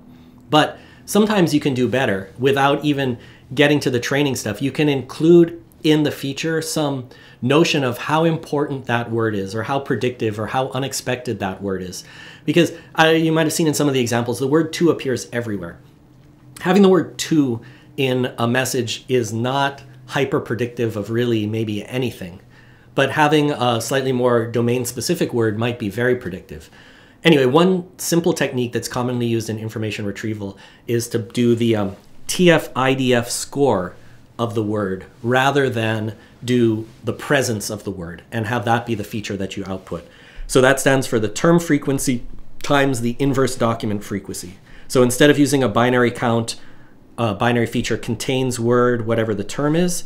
But sometimes you can do better without even getting to the training stuff. You can include in the feature some notion of how important that word is or how predictive or how unexpected that word is. Because you might have seen in some of the examples, the word to appears everywhere. Having the word to in a message is not hyper predictive of really maybe anything. But having a slightly more domain specific word might be very predictive. Anyway, one simple technique that's commonly used in information retrieval is to do the um, TF-IDF score of the word rather than do the presence of the word and have that be the feature that you output. So that stands for the term frequency times the inverse document frequency. So instead of using a binary count uh, binary feature contains word, whatever the term is,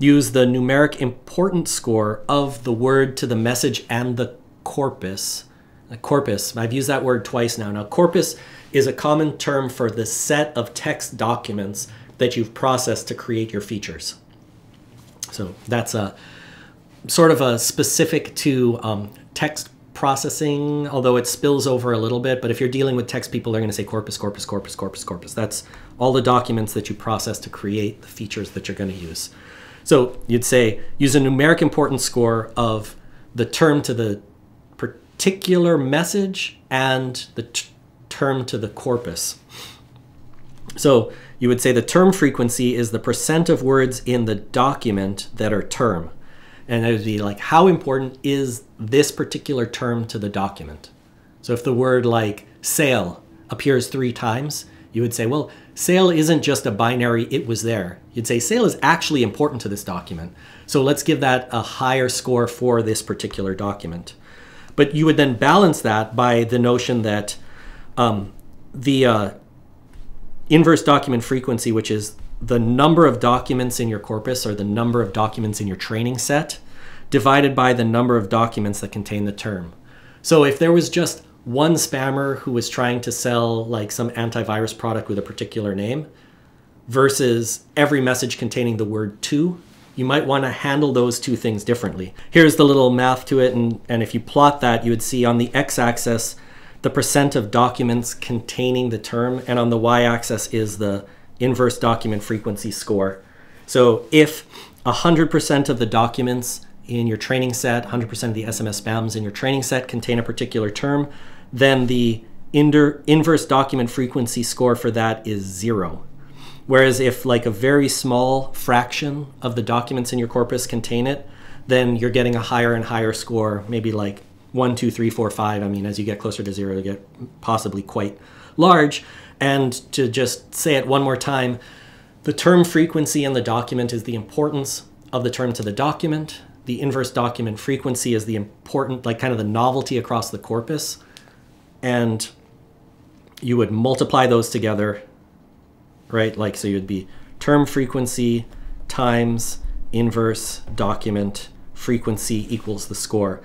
use the numeric importance score of the word to the message and the corpus. A corpus, I've used that word twice now. Now, corpus is a common term for the set of text documents that you've processed to create your features. So that's a sort of a specific to um, text processing, although it spills over a little bit. But if you're dealing with text, people are going to say corpus, corpus, corpus, corpus, corpus. That's all the documents that you process to create the features that you're going to use. So you'd say use a numeric importance score of the term to the particular message and the term to the corpus. So you would say the term frequency is the percent of words in the document that are term. And it would be like, how important is this particular term to the document? So if the word like sale appears three times, you would say, well, sale isn't just a binary, it was there. You'd say sale is actually important to this document. So let's give that a higher score for this particular document. But you would then balance that by the notion that um, the uh, inverse document frequency, which is the number of documents in your corpus or the number of documents in your training set, divided by the number of documents that contain the term. So if there was just one spammer who was trying to sell like some antivirus product with a particular name versus every message containing the word to, you might want to handle those two things differently. Here's the little math to it, and, and if you plot that, you would see on the x-axis the percent of documents containing the term, and on the y-axis is the inverse document frequency score. So if 100% of the documents in your training set, 100% of the SMS spams in your training set contain a particular term, then the inverse document frequency score for that is zero. Whereas if like a very small fraction of the documents in your corpus contain it, then you're getting a higher and higher score, maybe like one, two, three, four, five. I mean, as you get closer to zero, you get possibly quite large. And to just say it one more time, the term frequency in the document is the importance of the term to the document. The inverse document frequency is the important, like kind of the novelty across the corpus and you would multiply those together, right? Like, so you'd be term frequency times inverse document frequency equals the score.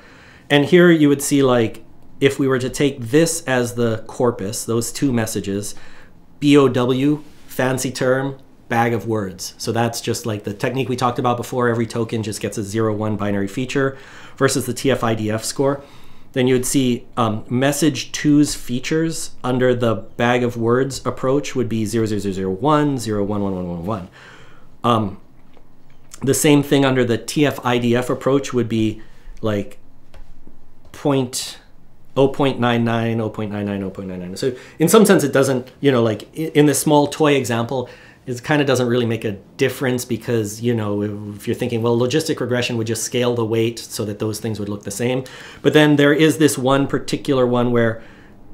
And here you would see like, if we were to take this as the corpus, those two messages, BOW, fancy term, bag of words. So that's just like the technique we talked about before. Every token just gets a zero one binary feature versus the TF-IDF score then you would see um, message two's features under the bag of words approach would be 00001, 011111. Um, the same thing under the TF-IDF approach would be like point 0.99, 0.99, 0.99. So in some sense, it doesn't, you know, like in this small toy example, it kind of doesn't really make a difference because you know if you're thinking well logistic regression would just scale the weight so that those things would look the same but then there is this one particular one where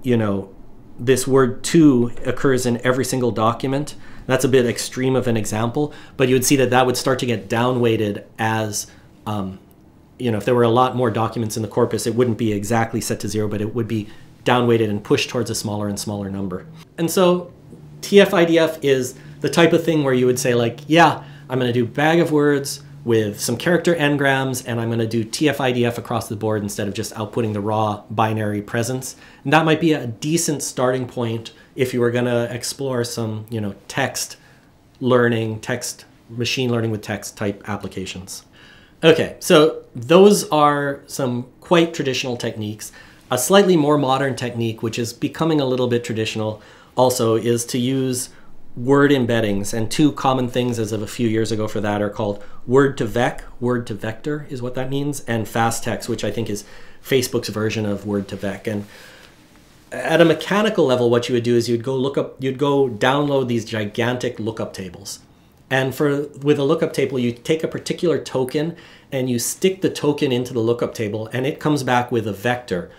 you know this word to occurs in every single document that's a bit extreme of an example but you would see that that would start to get downweighted as um, you know if there were a lot more documents in the corpus it wouldn't be exactly set to zero but it would be downweighted and pushed towards a smaller and smaller number and so TF-IDF is the type of thing where you would say like, yeah, I'm going to do bag of words with some character n-grams and I'm going to do TF-IDF across the board instead of just outputting the raw binary presence. And that might be a decent starting point if you were going to explore some, you know, text learning, text machine learning with text type applications. Okay, so those are some quite traditional techniques. A slightly more modern technique, which is becoming a little bit traditional also, is to use word embeddings. And two common things as of a few years ago for that are called word2vec, word to vector is what that means, and fastText, which I think is Facebook's version of word2vec. And at a mechanical level, what you would do is you'd go look up, you'd go download these gigantic lookup tables. And for with a lookup table, you take a particular token and you stick the token into the lookup table, and it comes back with a vector.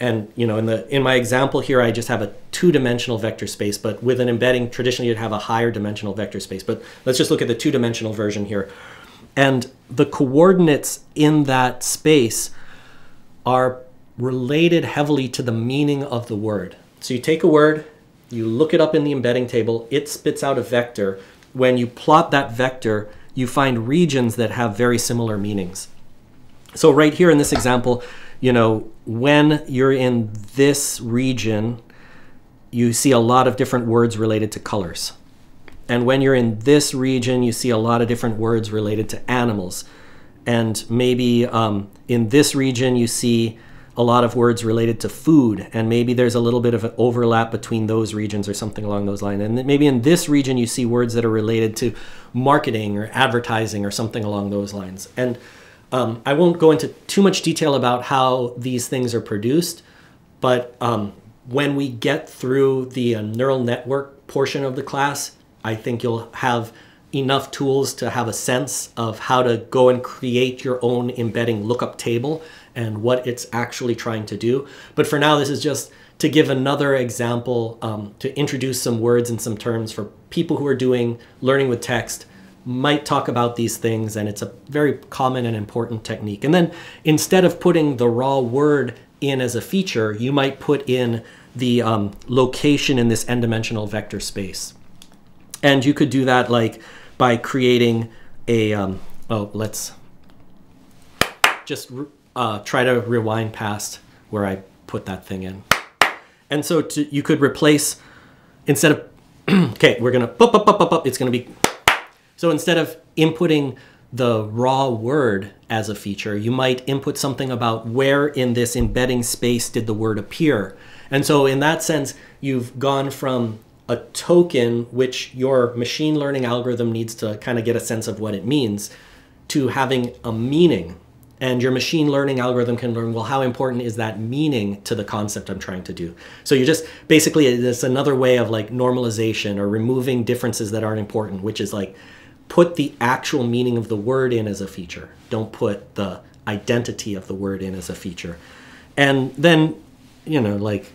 And you know, in the in my example here, I just have a two-dimensional vector space, but with an embedding, traditionally you'd have a higher dimensional vector space. But let's just look at the two-dimensional version here. And the coordinates in that space are related heavily to the meaning of the word. So you take a word, you look it up in the embedding table, it spits out a vector. When you plot that vector, you find regions that have very similar meanings. So right here in this example, you know, when you're in this region, you see a lot of different words related to colors. And when you're in this region, you see a lot of different words related to animals. And maybe um, in this region, you see a lot of words related to food. And maybe there's a little bit of an overlap between those regions or something along those lines. And maybe in this region, you see words that are related to marketing or advertising or something along those lines. And um, I won't go into too much detail about how these things are produced, but um, when we get through the uh, neural network portion of the class, I think you'll have enough tools to have a sense of how to go and create your own embedding lookup table and what it's actually trying to do. But for now, this is just to give another example, um, to introduce some words and some terms for people who are doing learning with text might talk about these things and it's a very common and important technique. And then instead of putting the raw word in as a feature, you might put in the um, location in this n-dimensional vector space. And you could do that like by creating a, um, oh, let's just uh, try to rewind past where I put that thing in. And so to, you could replace, instead of, okay, we're gonna, it's gonna be so instead of inputting the raw word as a feature, you might input something about where in this embedding space did the word appear. And so in that sense, you've gone from a token, which your machine learning algorithm needs to kind of get a sense of what it means, to having a meaning. And your machine learning algorithm can learn, well, how important is that meaning to the concept I'm trying to do? So you just basically, it's another way of like normalization or removing differences that aren't important, which is like, put the actual meaning of the word in as a feature. Don't put the identity of the word in as a feature. And then, you know, like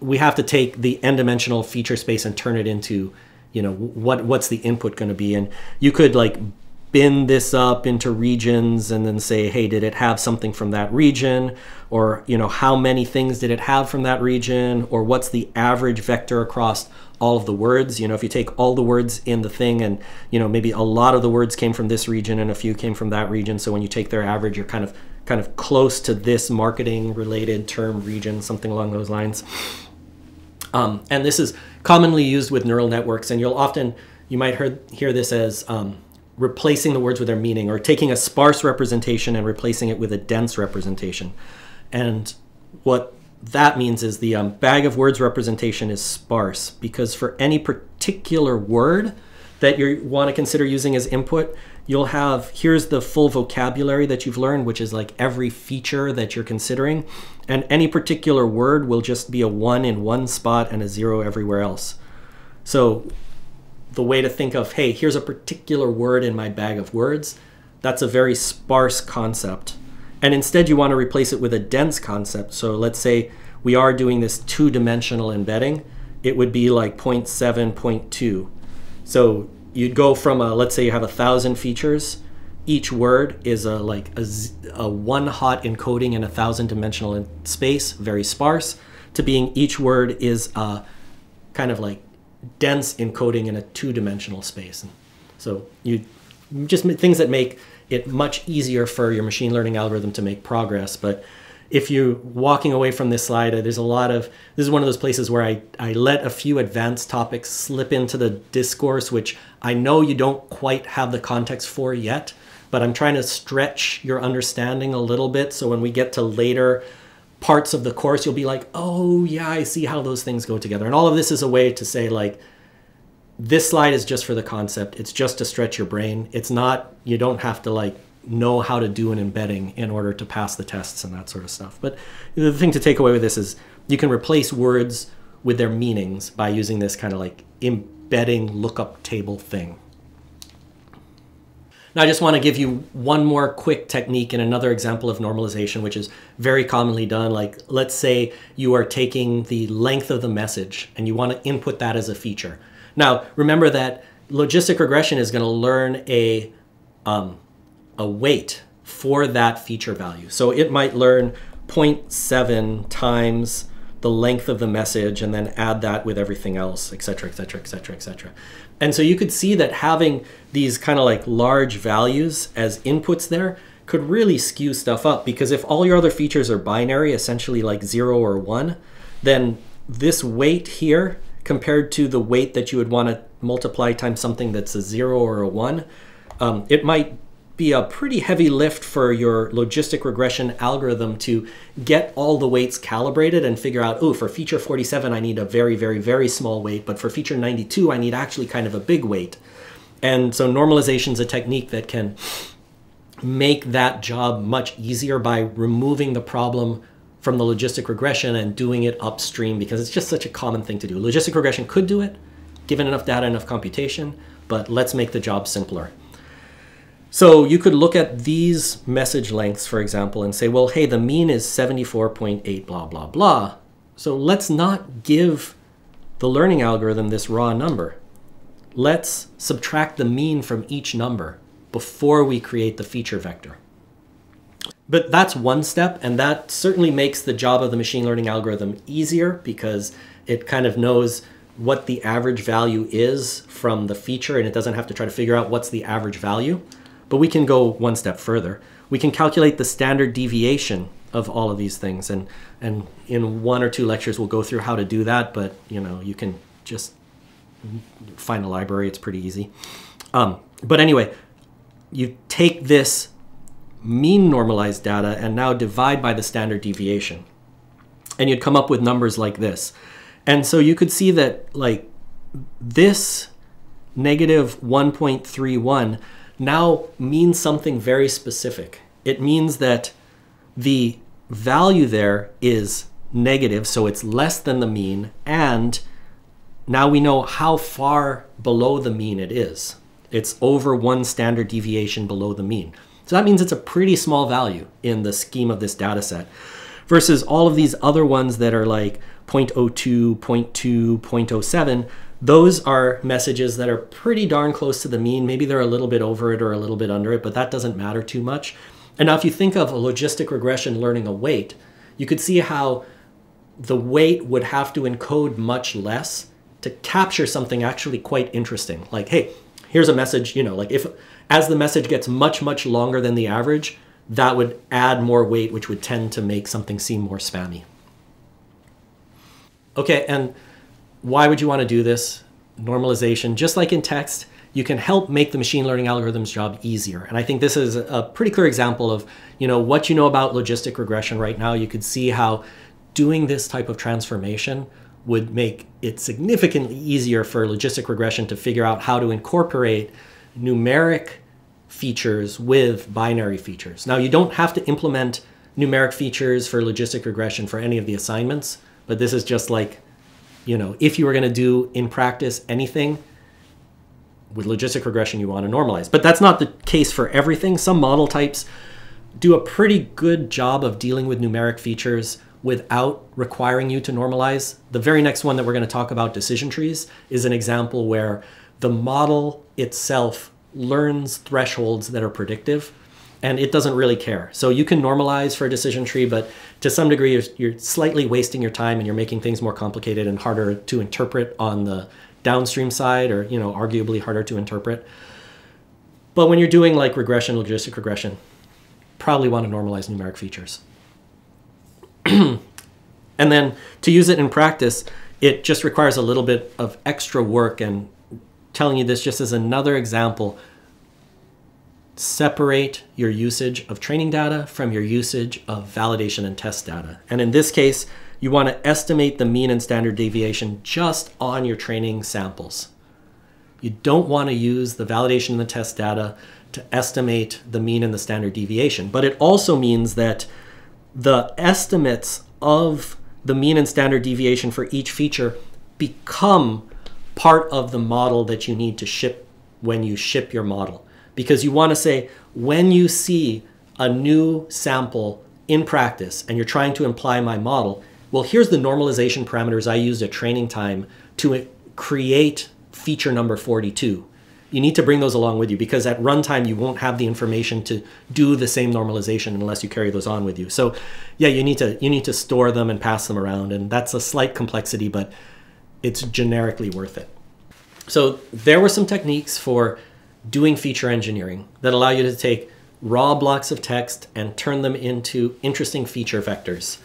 we have to take the n-dimensional feature space and turn it into, you know, what what's the input going to be? And you could like bin this up into regions and then say, hey, did it have something from that region? Or, you know, how many things did it have from that region? Or what's the average vector across all of the words? You know, if you take all the words in the thing and, you know, maybe a lot of the words came from this region and a few came from that region. So when you take their average, you're kind of kind of close to this marketing related term region, something along those lines. Um, and this is commonly used with neural networks, and you'll often, you might hear, hear this as um, replacing the words with their meaning or taking a sparse representation and replacing it with a dense representation. And what that means is the um, bag of words representation is sparse because for any particular word that you want to consider using as input, you'll have here's the full vocabulary that you've learned, which is like every feature that you're considering. And any particular word will just be a one in one spot and a zero everywhere else. So the way to think of, hey, here's a particular word in my bag of words. That's a very sparse concept. And instead, you want to replace it with a dense concept. So let's say we are doing this two dimensional embedding, it would be like 0.7, 0.2. So you'd go from a, let's say you have a thousand features. Each word is a like a, a one hot encoding in a thousand dimensional space, very sparse, to being each word is a kind of like dense encoding in a two dimensional space. And so you just things that make it much easier for your machine learning algorithm to make progress. But if you're walking away from this slide, uh, there's a lot of, this is one of those places where I, I let a few advanced topics slip into the discourse, which I know you don't quite have the context for yet, but I'm trying to stretch your understanding a little bit. So when we get to later parts of the course, you'll be like, oh yeah, I see how those things go together. And all of this is a way to say like, this slide is just for the concept. It's just to stretch your brain. It's not, you don't have to like know how to do an embedding in order to pass the tests and that sort of stuff. But the thing to take away with this is you can replace words with their meanings by using this kind of like embedding lookup table thing. Now I just want to give you one more quick technique and another example of normalization, which is very commonly done. Like let's say you are taking the length of the message and you want to input that as a feature. Now remember that logistic regression is going to learn a um, a weight for that feature value. So it might learn 0.7 times the length of the message and then add that with everything else, et cetera, et cetera, et cetera, et cetera. And so you could see that having these kind of like large values as inputs there could really skew stuff up because if all your other features are binary, essentially like zero or one, then this weight here compared to the weight that you would want to multiply times something that's a zero or a one, um, it might be a pretty heavy lift for your logistic regression algorithm to get all the weights calibrated and figure out, oh, for feature 47, I need a very, very, very small weight, but for feature 92, I need actually kind of a big weight. And so normalization is a technique that can make that job much easier by removing the problem from the logistic regression and doing it upstream because it's just such a common thing to do. Logistic regression could do it, given enough data, enough computation, but let's make the job simpler. So you could look at these message lengths, for example, and say, well, hey, the mean is 74.8, blah, blah, blah. So let's not give the learning algorithm this raw number. Let's subtract the mean from each number before we create the feature vector. But that's one step, and that certainly makes the job of the machine learning algorithm easier because it kind of knows what the average value is from the feature, and it doesn't have to try to figure out what's the average value. But we can go one step further. We can calculate the standard deviation of all of these things. And, and in one or two lectures, we'll go through how to do that. But, you know, you can just find a library. It's pretty easy. Um, but anyway, you take this mean normalized data and now divide by the standard deviation. And you'd come up with numbers like this. And so you could see that like this negative 1.31 now means something very specific. It means that the value there is negative, so it's less than the mean, and now we know how far below the mean it is. It's over one standard deviation below the mean. So that means it's a pretty small value in the scheme of this data set versus all of these other ones that are like 0.02, 0.2, 0.07, those are messages that are pretty darn close to the mean. Maybe they're a little bit over it or a little bit under it, but that doesn't matter too much. And now if you think of a logistic regression learning a weight, you could see how the weight would have to encode much less to capture something actually quite interesting. Like, hey, here's a message, you know, like if as the message gets much, much longer than the average, that would add more weight, which would tend to make something seem more spammy. Okay, and why would you want to do this? Normalization, just like in text, you can help make the machine learning algorithm's job easier. And I think this is a pretty clear example of, you know, what you know about logistic regression right now. You could see how doing this type of transformation would make it significantly easier for logistic regression to figure out how to incorporate numeric features with binary features. Now, you don't have to implement numeric features for logistic regression for any of the assignments, but this is just like you know, if you were going to do in practice anything, with logistic regression, you want to normalize. But that's not the case for everything. Some model types do a pretty good job of dealing with numeric features without requiring you to normalize. The very next one that we're going to talk about, decision trees, is an example where the model itself learns thresholds that are predictive and it doesn't really care. So you can normalize for a decision tree, but to some degree, you're, you're, slightly wasting your time and you're making things more complicated and harder to interpret on the downstream side, or you know, arguably harder to interpret. But when you're doing like regression, logistic regression, probably want to normalize numeric features. and then to use it in practice, it just requires a little bit of extra work and telling you this just as another example separate your usage of training data from your usage of validation and test data. And in this case, you want to estimate the mean and standard deviation just on your training samples. You don't want to use the validation and the test data to estimate the mean and the standard deviation. But it also means that the estimates of the mean and standard deviation for each feature become part of the model that you need to ship when you ship your model because you want to say when you see a new sample in practice and you're trying to imply my model, well, here's the normalization parameters I used at training time to create feature number 42. You need to bring those along with you because at runtime you won't have the information to do the same normalization unless you carry those on with you. So yeah, you need to you need to store them and pass them around and that's a slight complexity, but it's generically worth it. So there were some techniques for doing feature engineering that allow you to take raw blocks of text and turn them into interesting feature vectors.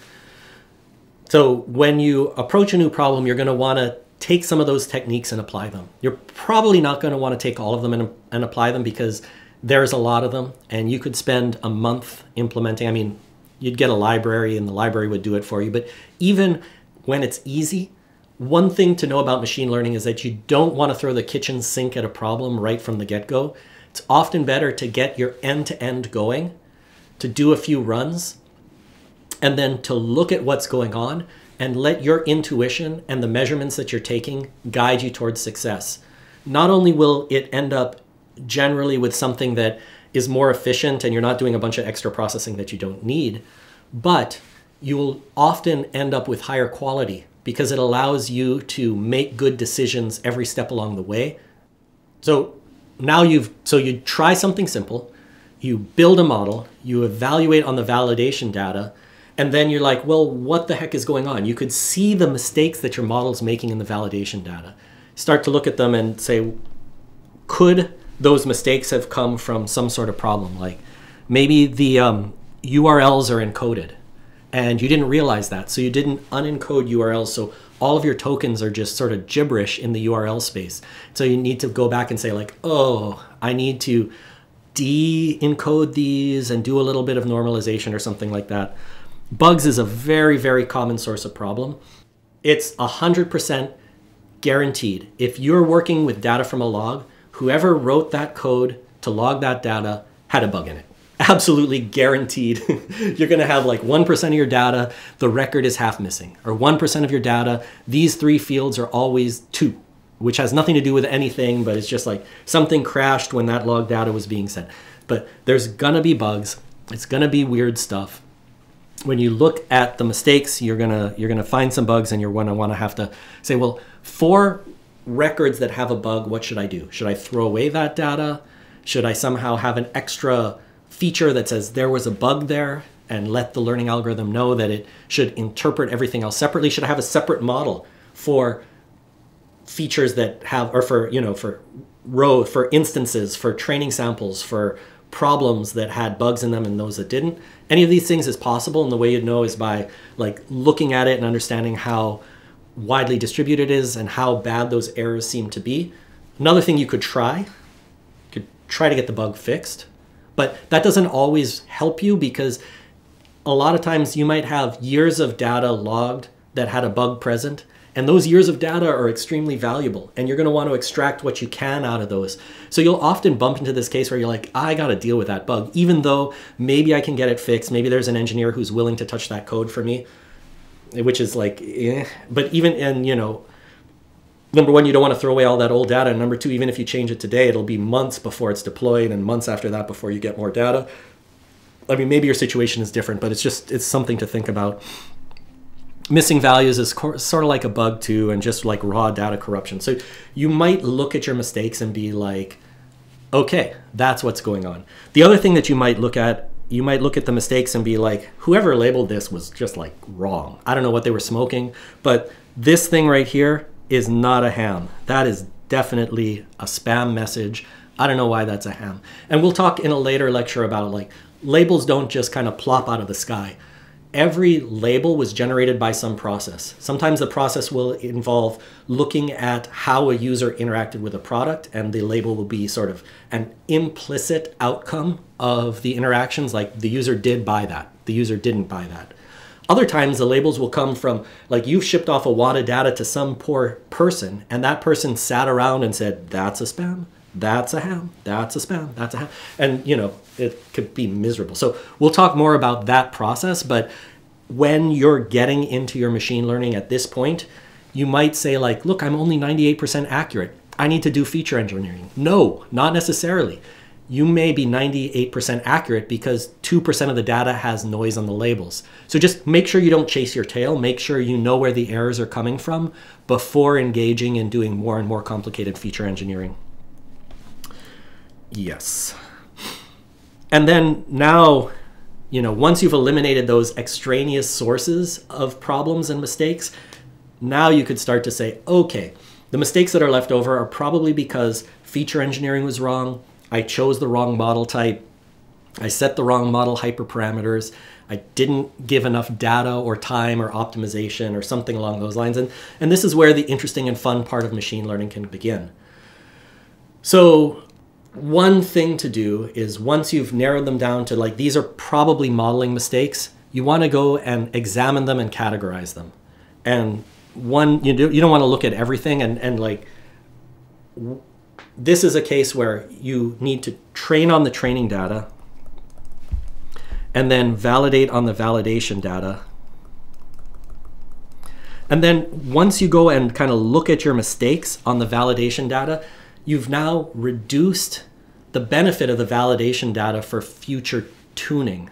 So when you approach a new problem, you're going to want to take some of those techniques and apply them. You're probably not going to want to take all of them and, and apply them because there's a lot of them and you could spend a month implementing. I mean, you'd get a library and the library would do it for you. But even when it's easy, one thing to know about machine learning is that you don't want to throw the kitchen sink at a problem right from the get-go. It's often better to get your end-to-end going, to do a few runs, and then to look at what's going on and let your intuition and the measurements that you're taking guide you towards success. Not only will it end up generally with something that is more efficient and you're not doing a bunch of extra processing that you don't need, but you will often end up with higher quality because it allows you to make good decisions every step along the way. So now you've, so you try something simple, you build a model, you evaluate on the validation data, and then you're like, well, what the heck is going on? You could see the mistakes that your model's making in the validation data. Start to look at them and say, could those mistakes have come from some sort of problem? Like maybe the um, URLs are encoded and you didn't realize that. So you didn't unencode URLs. So all of your tokens are just sort of gibberish in the URL space. So you need to go back and say like, oh, I need to de-encode these and do a little bit of normalization or something like that. Bugs is a very, very common source of problem. It's 100% guaranteed. If you're working with data from a log, whoever wrote that code to log that data had a bug in it absolutely guaranteed you're going to have like 1% of your data, the record is half missing, or 1% of your data, these three fields are always two, which has nothing to do with anything, but it's just like something crashed when that log data was being sent. But there's going to be bugs, it's going to be weird stuff. When you look at the mistakes, you're going to you're going to find some bugs and you're going to want to have to say, well, for records that have a bug, what should I do? Should I throw away that data? Should I somehow have an extra feature that says there was a bug there and let the learning algorithm know that it should interpret everything else separately should I have a separate model for features that have or for you know for row for instances for training samples for problems that had bugs in them and those that didn't. Any of these things is possible and the way you'd know is by like looking at it and understanding how widely distributed it is and how bad those errors seem to be. Another thing you could try you could try to get the bug fixed but that doesn't always help you because a lot of times you might have years of data logged that had a bug present. And those years of data are extremely valuable, and you're going to want to extract what you can out of those. So you'll often bump into this case where you're like, I got to deal with that bug, even though maybe I can get it fixed. Maybe there's an engineer who's willing to touch that code for me, which is like, eh. but even in, you know, number one, you don't want to throw away all that old data. And number two, even if you change it today, it'll be months before it's deployed and months after that before you get more data. I mean, maybe your situation is different, but it's just, it's something to think about. Missing values is sort of like a bug too, and just like raw data corruption. So you might look at your mistakes and be like, okay, that's what's going on. The other thing that you might look at, you might look at the mistakes and be like, whoever labeled this was just like wrong. I don't know what they were smoking, but this thing right here is not a ham. That is definitely a spam message. I don't know why that's a ham. And we'll talk in a later lecture about like labels don't just kind of plop out of the sky. Every label was generated by some process. Sometimes the process will involve looking at how a user interacted with a product, and the label will be sort of an implicit outcome of the interactions, like the user did buy that, the user didn't buy that. Other times the labels will come from like you've shipped off a wad of data to some poor person and that person sat around and said, that's a spam, that's a ham, that's a spam, that's a ham. And you know, it could be miserable. So we'll talk more about that process, but when you're getting into your machine learning at this point, you might say like, look, I'm only 98% accurate. I need to do feature engineering. No, not necessarily you may be 98% accurate because 2% of the data has noise on the labels. So just make sure you don't chase your tail. Make sure you know where the errors are coming from before engaging in doing more and more complicated feature engineering. Yes. And then now, you know, once you've eliminated those extraneous sources of problems and mistakes, now you could start to say, okay, the mistakes that are left over are probably because feature engineering was wrong, I chose the wrong model type. I set the wrong model hyperparameters. I didn't give enough data or time or optimization or something along those lines. And, and this is where the interesting and fun part of machine learning can begin. So one thing to do is once you've narrowed them down to like, these are probably modeling mistakes, you want to go and examine them and categorize them. And one, you, do, you don't want to look at everything and, and like, this is a case where you need to train on the training data and then validate on the validation data. And then once you go and kind of look at your mistakes on the validation data, you've now reduced the benefit of the validation data for future tuning.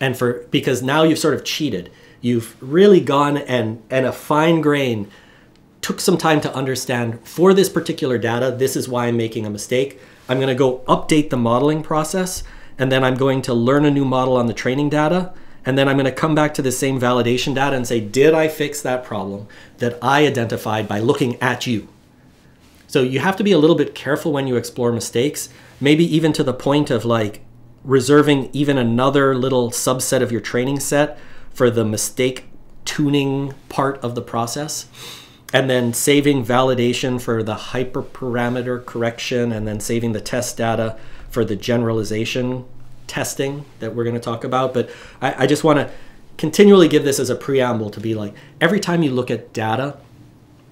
And for because now you've sort of cheated. You've really gone and and a fine grain took some time to understand for this particular data, this is why I'm making a mistake. I'm going to go update the modeling process, and then I'm going to learn a new model on the training data. And then I'm going to come back to the same validation data and say, did I fix that problem that I identified by looking at you? So you have to be a little bit careful when you explore mistakes, maybe even to the point of like reserving even another little subset of your training set for the mistake tuning part of the process and then saving validation for the hyperparameter correction and then saving the test data for the generalization testing that we're going to talk about. But I, I just want to continually give this as a preamble to be like every time you look at data,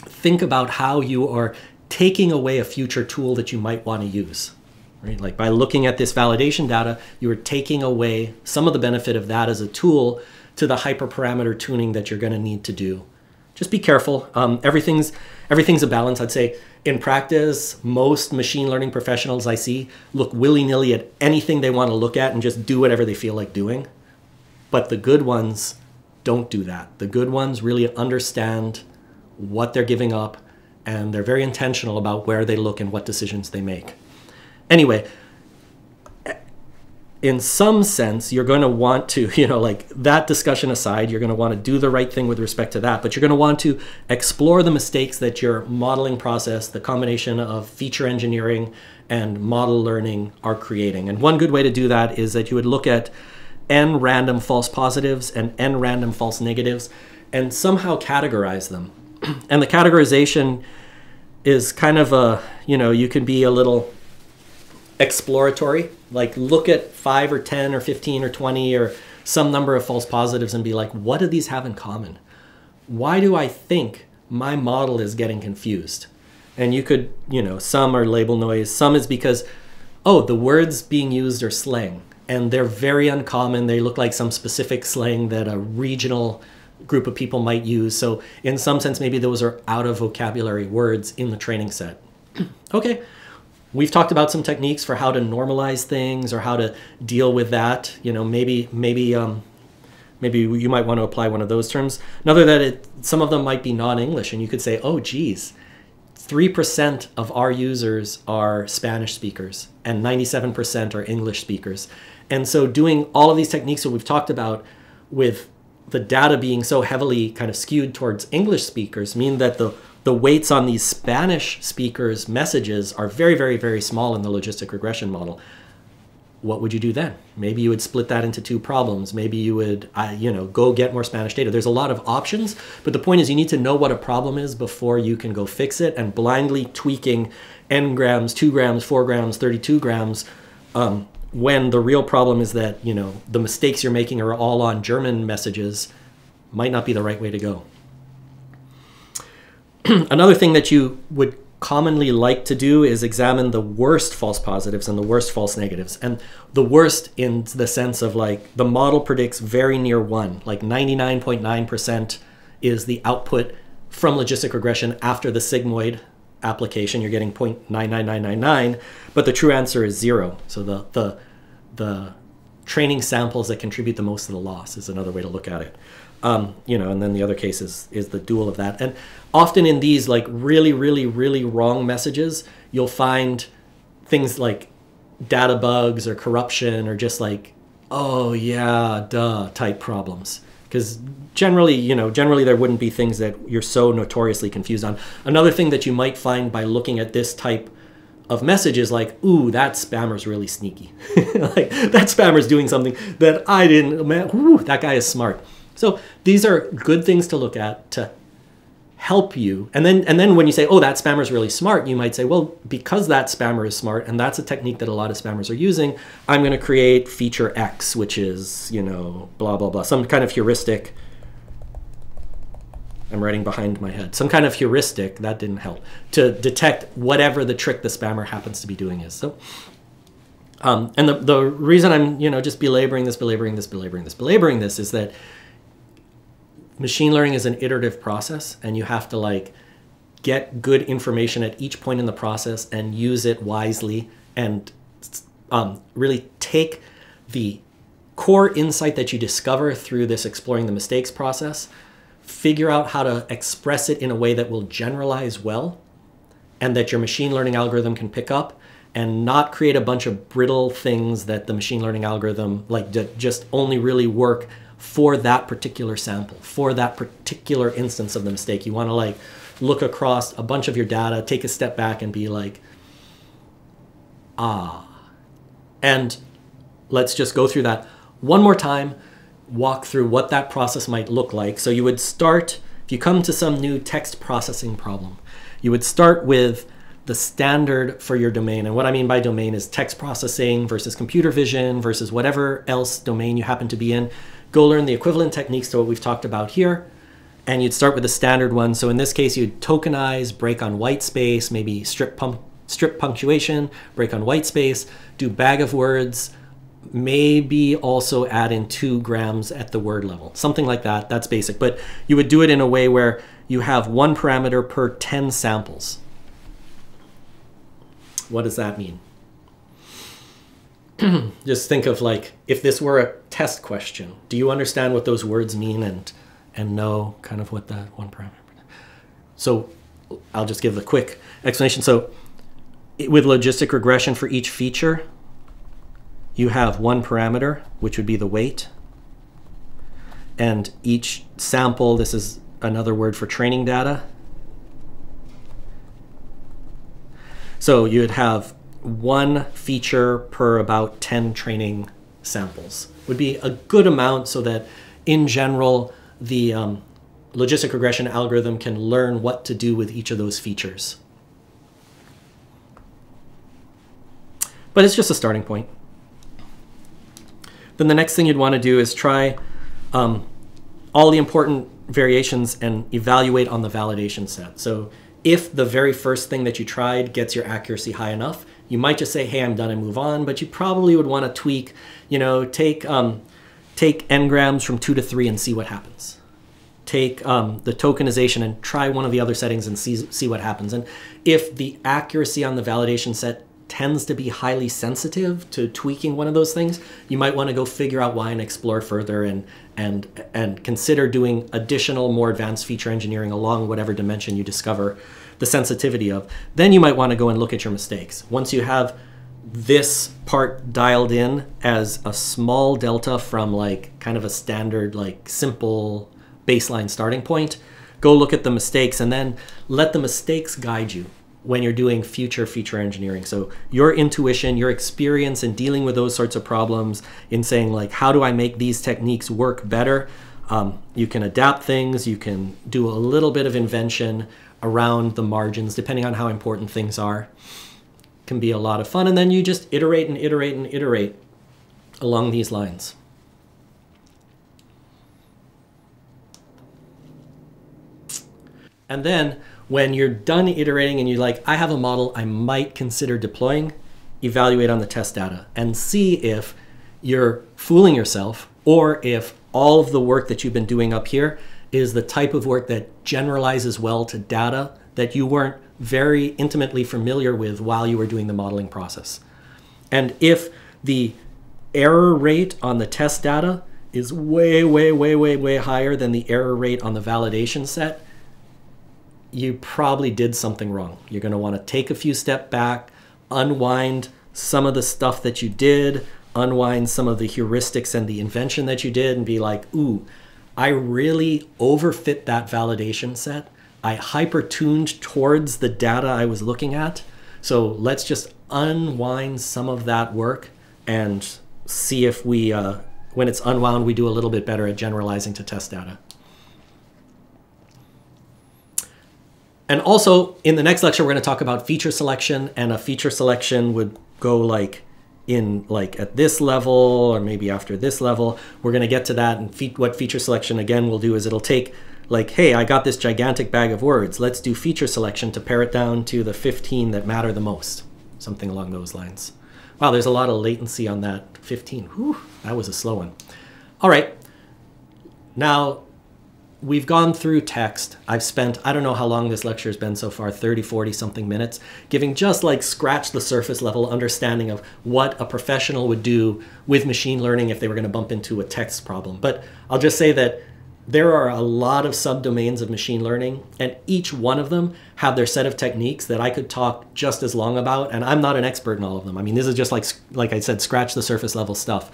think about how you are taking away a future tool that you might want to use. Right? Like by looking at this validation data, you are taking away some of the benefit of that as a tool to the hyperparameter tuning that you're going to need to do just be careful. Um, everything's everything's a balance. I'd say in practice, most machine learning professionals I see look willy nilly at anything they want to look at and just do whatever they feel like doing. But the good ones don't do that. The good ones really understand what they're giving up and they're very intentional about where they look and what decisions they make. Anyway, in some sense, you're going to want to, you know, like that discussion aside, you're going to want to do the right thing with respect to that, but you're going to want to explore the mistakes that your modeling process, the combination of feature engineering and model learning are creating. And one good way to do that is that you would look at n random false positives and n random false negatives and somehow categorize them. and the categorization is kind of a, you know, you can be a little exploratory. Like look at five or 10 or 15 or 20 or some number of false positives and be like, what do these have in common? Why do I think my model is getting confused? And you could, you know, some are label noise, some is because, oh, the words being used are slang and they're very uncommon. They look like some specific slang that a regional group of people might use. So in some sense, maybe those are out of vocabulary words in the training set. okay, we've talked about some techniques for how to normalize things or how to deal with that. You know, maybe maybe um, maybe you might want to apply one of those terms. Another that it, some of them might be non-English, and you could say, oh, geez, three percent of our users are Spanish speakers, and ninety-seven percent are English speakers. And so, doing all of these techniques that we've talked about with the data being so heavily kind of skewed towards English speakers mean that the the weights on these Spanish speakers' messages are very, very, very small in the logistic regression model. What would you do then? Maybe you would split that into two problems. Maybe you would, uh, you know, go get more Spanish data. There's a lot of options, but the point is you need to know what a problem is before you can go fix it. And blindly tweaking n grams, two grams, four grams, 32 grams, um, when the real problem is that you know the mistakes you're making are all on German messages, might not be the right way to go. Another thing that you would commonly like to do is examine the worst false positives and the worst false negatives. And the worst in the sense of like the model predicts very near one, like 99.9% is the output from logistic regression after the sigmoid application, you're getting 0.99999, but the true answer is zero. So the, the, the training samples that contribute the most to the loss is another way to look at it. Um, you know, and then the other case is, is the dual of that. And often in these like really, really, really wrong messages, you'll find things like data bugs or corruption or just like, oh yeah, duh type problems because generally, you know, generally there wouldn't be things that you're so notoriously confused on. Another thing that you might find by looking at this type of message is like, ooh, that spammer's really sneaky. like that spammer's doing something that I didn't. Man, ooh, that guy is smart. So these are good things to look at to help you. And then and then when you say, "Oh, that spammer is really smart," you might say, "Well, because that spammer is smart and that's a technique that a lot of spammers are using, I'm going to create feature X, which is, you know, blah blah blah, some kind of heuristic I'm writing behind my head. Some kind of heuristic that didn't help to detect whatever the trick the spammer happens to be doing is. So um, and the, the reason I'm, you know, just belaboring this, belaboring this, belaboring this, belaboring this is that machine learning is an iterative process and you have to like get good information at each point in the process and use it wisely and um, really take the core insight that you discover through this exploring the mistakes process figure out how to express it in a way that will generalize well and that your machine learning algorithm can pick up and not create a bunch of brittle things that the machine learning algorithm like just only really work for that particular sample, for that particular instance of the mistake. You want to like look across a bunch of your data, take a step back and be like, ah. And let's just go through that one more time, walk through what that process might look like. So you would start, if you come to some new text processing problem, you would start with the standard for your domain. And what I mean by domain is text processing versus computer vision versus whatever else domain you happen to be in go learn the equivalent techniques to what we've talked about here. And you'd start with the standard one. So in this case, you'd tokenize, break on white space, maybe strip, pump, strip punctuation, break on white space, do bag of words, maybe also add in two grams at the word level, something like that. That's basic. But you would do it in a way where you have one parameter per 10 samples. What does that mean? just think of like if this were a test question do you understand what those words mean and and know kind of what that one parameter so i'll just give a quick explanation. So with logistic regression for each feature you have one parameter which would be the weight and each sample this is another word for training data. So you'd have one feature per about 10 training samples would be a good amount so that in general the um, logistic regression algorithm can learn what to do with each of those features. But it's just a starting point. Then the next thing you'd want to do is try um, all the important variations and evaluate on the validation set. So if the very first thing that you tried gets your accuracy high enough, you might just say, hey, I'm done and move on, but you probably would want to tweak, you know, take, um, take n grams from two to three and see what happens. take um, the tokenization and try one of the other settings and see, see what happens. And if the accuracy on the validation set tends to be highly sensitive to tweaking one of those things, you might want to go figure out why and explore further and and and consider doing additional more advanced feature engineering along whatever dimension you discover the sensitivity of. Then you might want to go and look at your mistakes. Once you have this part dialed in as a small delta from like kind of a standard like simple baseline starting point, go look at the mistakes and then let the mistakes guide you when you're doing future feature engineering. So your intuition, your experience in dealing with those sorts of problems, in saying like, how do I make these techniques work better? Um, you can adapt things. You can do a little bit of invention around the margins, depending on how important things are. Can be a lot of fun, and then you just iterate and iterate and iterate along these lines. And then when you're done iterating and you're like, I have a model I might consider deploying, evaluate on the test data and see if you're fooling yourself or if all of the work that you've been doing up here is the type of work that generalizes well to data that you weren't very intimately familiar with while you were doing the modeling process. And if the error rate on the test data is way, way, way, way, way higher than the error rate on the validation set, you probably did something wrong. You're going to want to take a few step back, unwind some of the stuff that you did, unwind some of the heuristics and the invention that you did and be like, "Ooh, I really overfit that validation set. I hyper tuned towards the data I was looking at. So let's just unwind some of that work and see if we, uh, when it's unwound, we do a little bit better at generalizing to test data. And also in the next lecture, we're going to talk about feature selection and a feature selection would go like in like at this level or maybe after this level. We're going to get to that and fe what feature selection again will do is it'll take like, hey, I got this gigantic bag of words. Let's do feature selection to pare it down to the 15 that matter the most. Something along those lines. Wow, there's a lot of latency on that 15. Whew, that was a slow one. All right. Now, we've gone through text. I've spent, I don't know how long this lecture has been so far, 30, 40 something minutes, giving just like scratch the surface level understanding of what a professional would do with machine learning if they were going to bump into a text problem. But I'll just say that there are a lot of subdomains of machine learning, and each one of them have their set of techniques that I could talk just as long about, and I'm not an expert in all of them. I mean, this is just like, like I said, scratch the surface level stuff.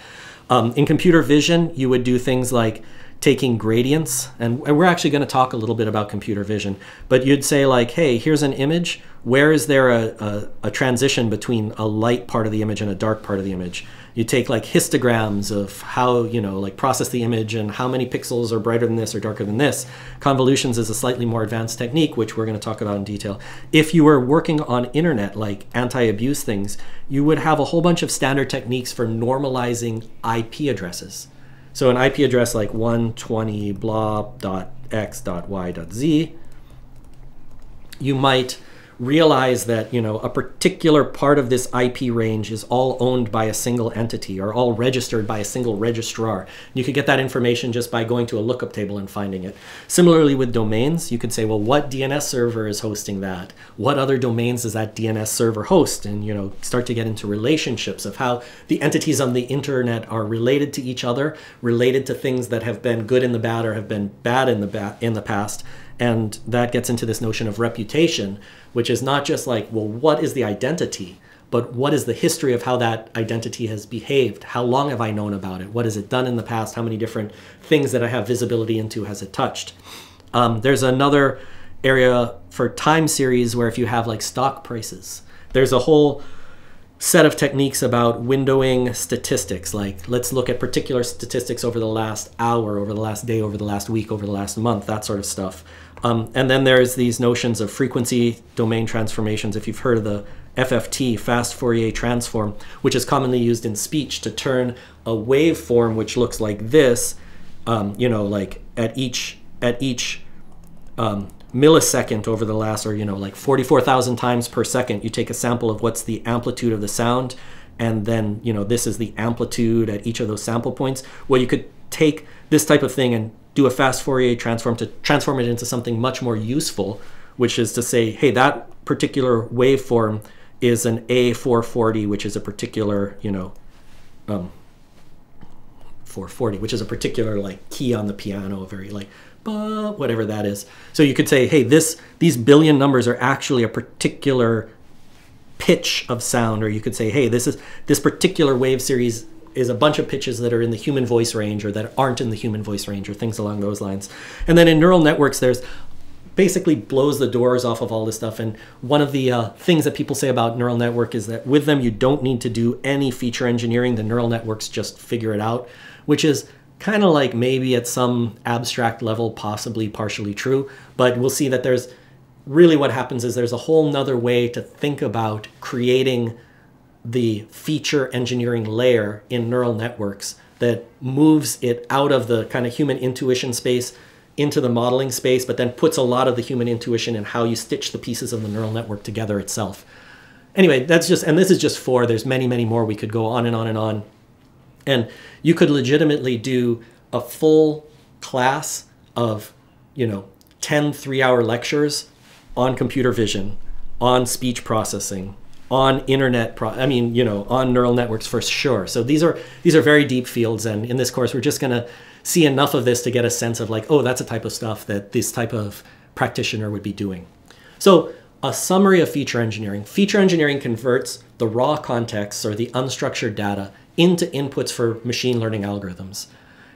Um, in computer vision, you would do things like taking gradients, and we're actually going to talk a little bit about computer vision, but you'd say like, hey, here's an image. Where is there a, a, a, transition between a light part of the image and a dark part of the image? You take like histograms of how, you know, like process the image and how many pixels are brighter than this or darker than this. Convolutions is a slightly more advanced technique, which we're going to talk about in detail. If you were working on internet, like anti-abuse things, you would have a whole bunch of standard techniques for normalizing IP addresses. So an IP address like 120 blah dot x dot y dot z, you might realize that you know a particular part of this IP range is all owned by a single entity or all registered by a single registrar. You could get that information just by going to a lookup table and finding it. Similarly with domains, you could say, well, what DNS server is hosting that? What other domains does that DNS server host? And you know, start to get into relationships of how the entities on the internet are related to each other, related to things that have been good in the bad or have been bad in the ba in the past. And that gets into this notion of reputation, which is not just like, well, what is the identity, but what is the history of how that identity has behaved? How long have I known about it? What has it done in the past? How many different things that I have visibility into has it touched? Um, there's another area for time series where if you have like stock prices, there's a whole set of techniques about windowing statistics. Like let's look at particular statistics over the last hour, over the last day, over the last week, over the last month, that sort of stuff. Um, and then there's these notions of frequency domain transformations. If you've heard of the FFT, fast Fourier transform, which is commonly used in speech to turn a waveform which looks like this, um, you know, like at each at each um, millisecond over the last, or you know, like 44,000 times per second, you take a sample of what's the amplitude of the sound, and then you know this is the amplitude at each of those sample points. Well, you could take this type of thing and do a fast Fourier transform to transform it into something much more useful, which is to say, hey, that particular waveform is an A440, which is a particular, you know, um, 440, which is a particular like key on the piano, very like whatever that is. So you could say, hey, this these billion numbers are actually a particular pitch of sound, or you could say, hey, this is this particular wave series is a bunch of pitches that are in the human voice range or that aren't in the human voice range or things along those lines. And then in neural networks, there's basically blows the doors off of all this stuff. And one of the uh, things that people say about neural network is that with them, you don't need to do any feature engineering. The neural networks just figure it out, which is kind of like maybe at some abstract level, possibly partially true. But we'll see that there's really what happens is there's a whole nother way to think about creating the feature engineering layer in neural networks that moves it out of the kind of human intuition space into the modeling space, but then puts a lot of the human intuition in how you stitch the pieces of the neural network together itself. Anyway, that's just, and this is just four. There's many, many more. We could go on and on and on. And you could legitimately do a full class of, you know, 10 three hour lectures on computer vision, on speech processing, on internet pro i mean you know on neural networks for sure so these are these are very deep fields and in this course we're just going to see enough of this to get a sense of like, oh, that's a type of stuff that this type of practitioner would be doing. So a summary of feature engineering. Feature engineering converts the raw context or the unstructured data into inputs for machine learning algorithms.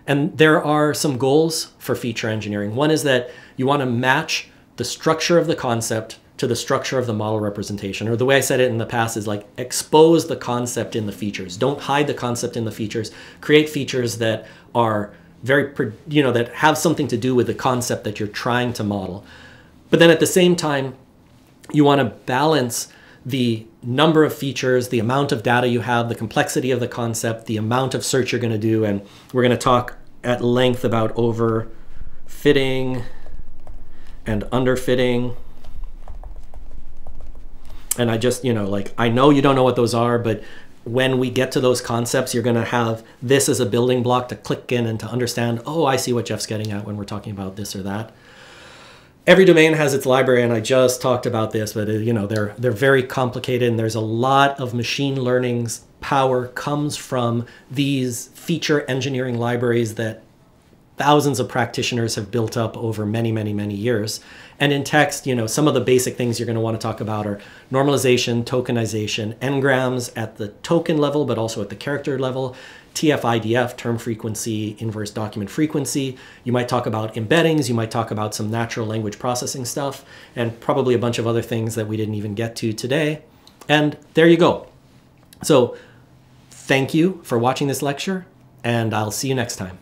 And there are some goals for feature engineering. One is that you want to match the structure of the concept to the structure of the model representation. Or the way I said it in the past is like expose the concept in the features. Don't hide the concept in the features. Create features that are very, you know, that have something to do with the concept that you're trying to model. But then at the same time, you want to balance the number of features, the amount of data you have, the complexity of the concept, the amount of search you're going to do. And we're going to talk at length about overfitting and underfitting. And I just, you know, like, I know you don't know what those are, but when we get to those concepts, you're going to have this as a building block to click in and to understand, oh, I see what Geoff's getting at when we're talking about this or that. Every domain has its library, and I just talked about this, but uh, you know they're they're very complicated, and there's a lot of machine learning's power comes from these feature engineering libraries that thousands of practitioners have built up over many, many, many years. And in text, you know, some of the basic things you're going to want to talk about are normalization, tokenization, n-grams at the token level, but also at the character level, TF-IDF, term frequency, inverse document frequency. You might talk about embeddings, you might talk about some natural language processing stuff, and probably a bunch of other things that we didn't even get to today. And there you go. So thank you for watching this lecture, and I'll see you next time.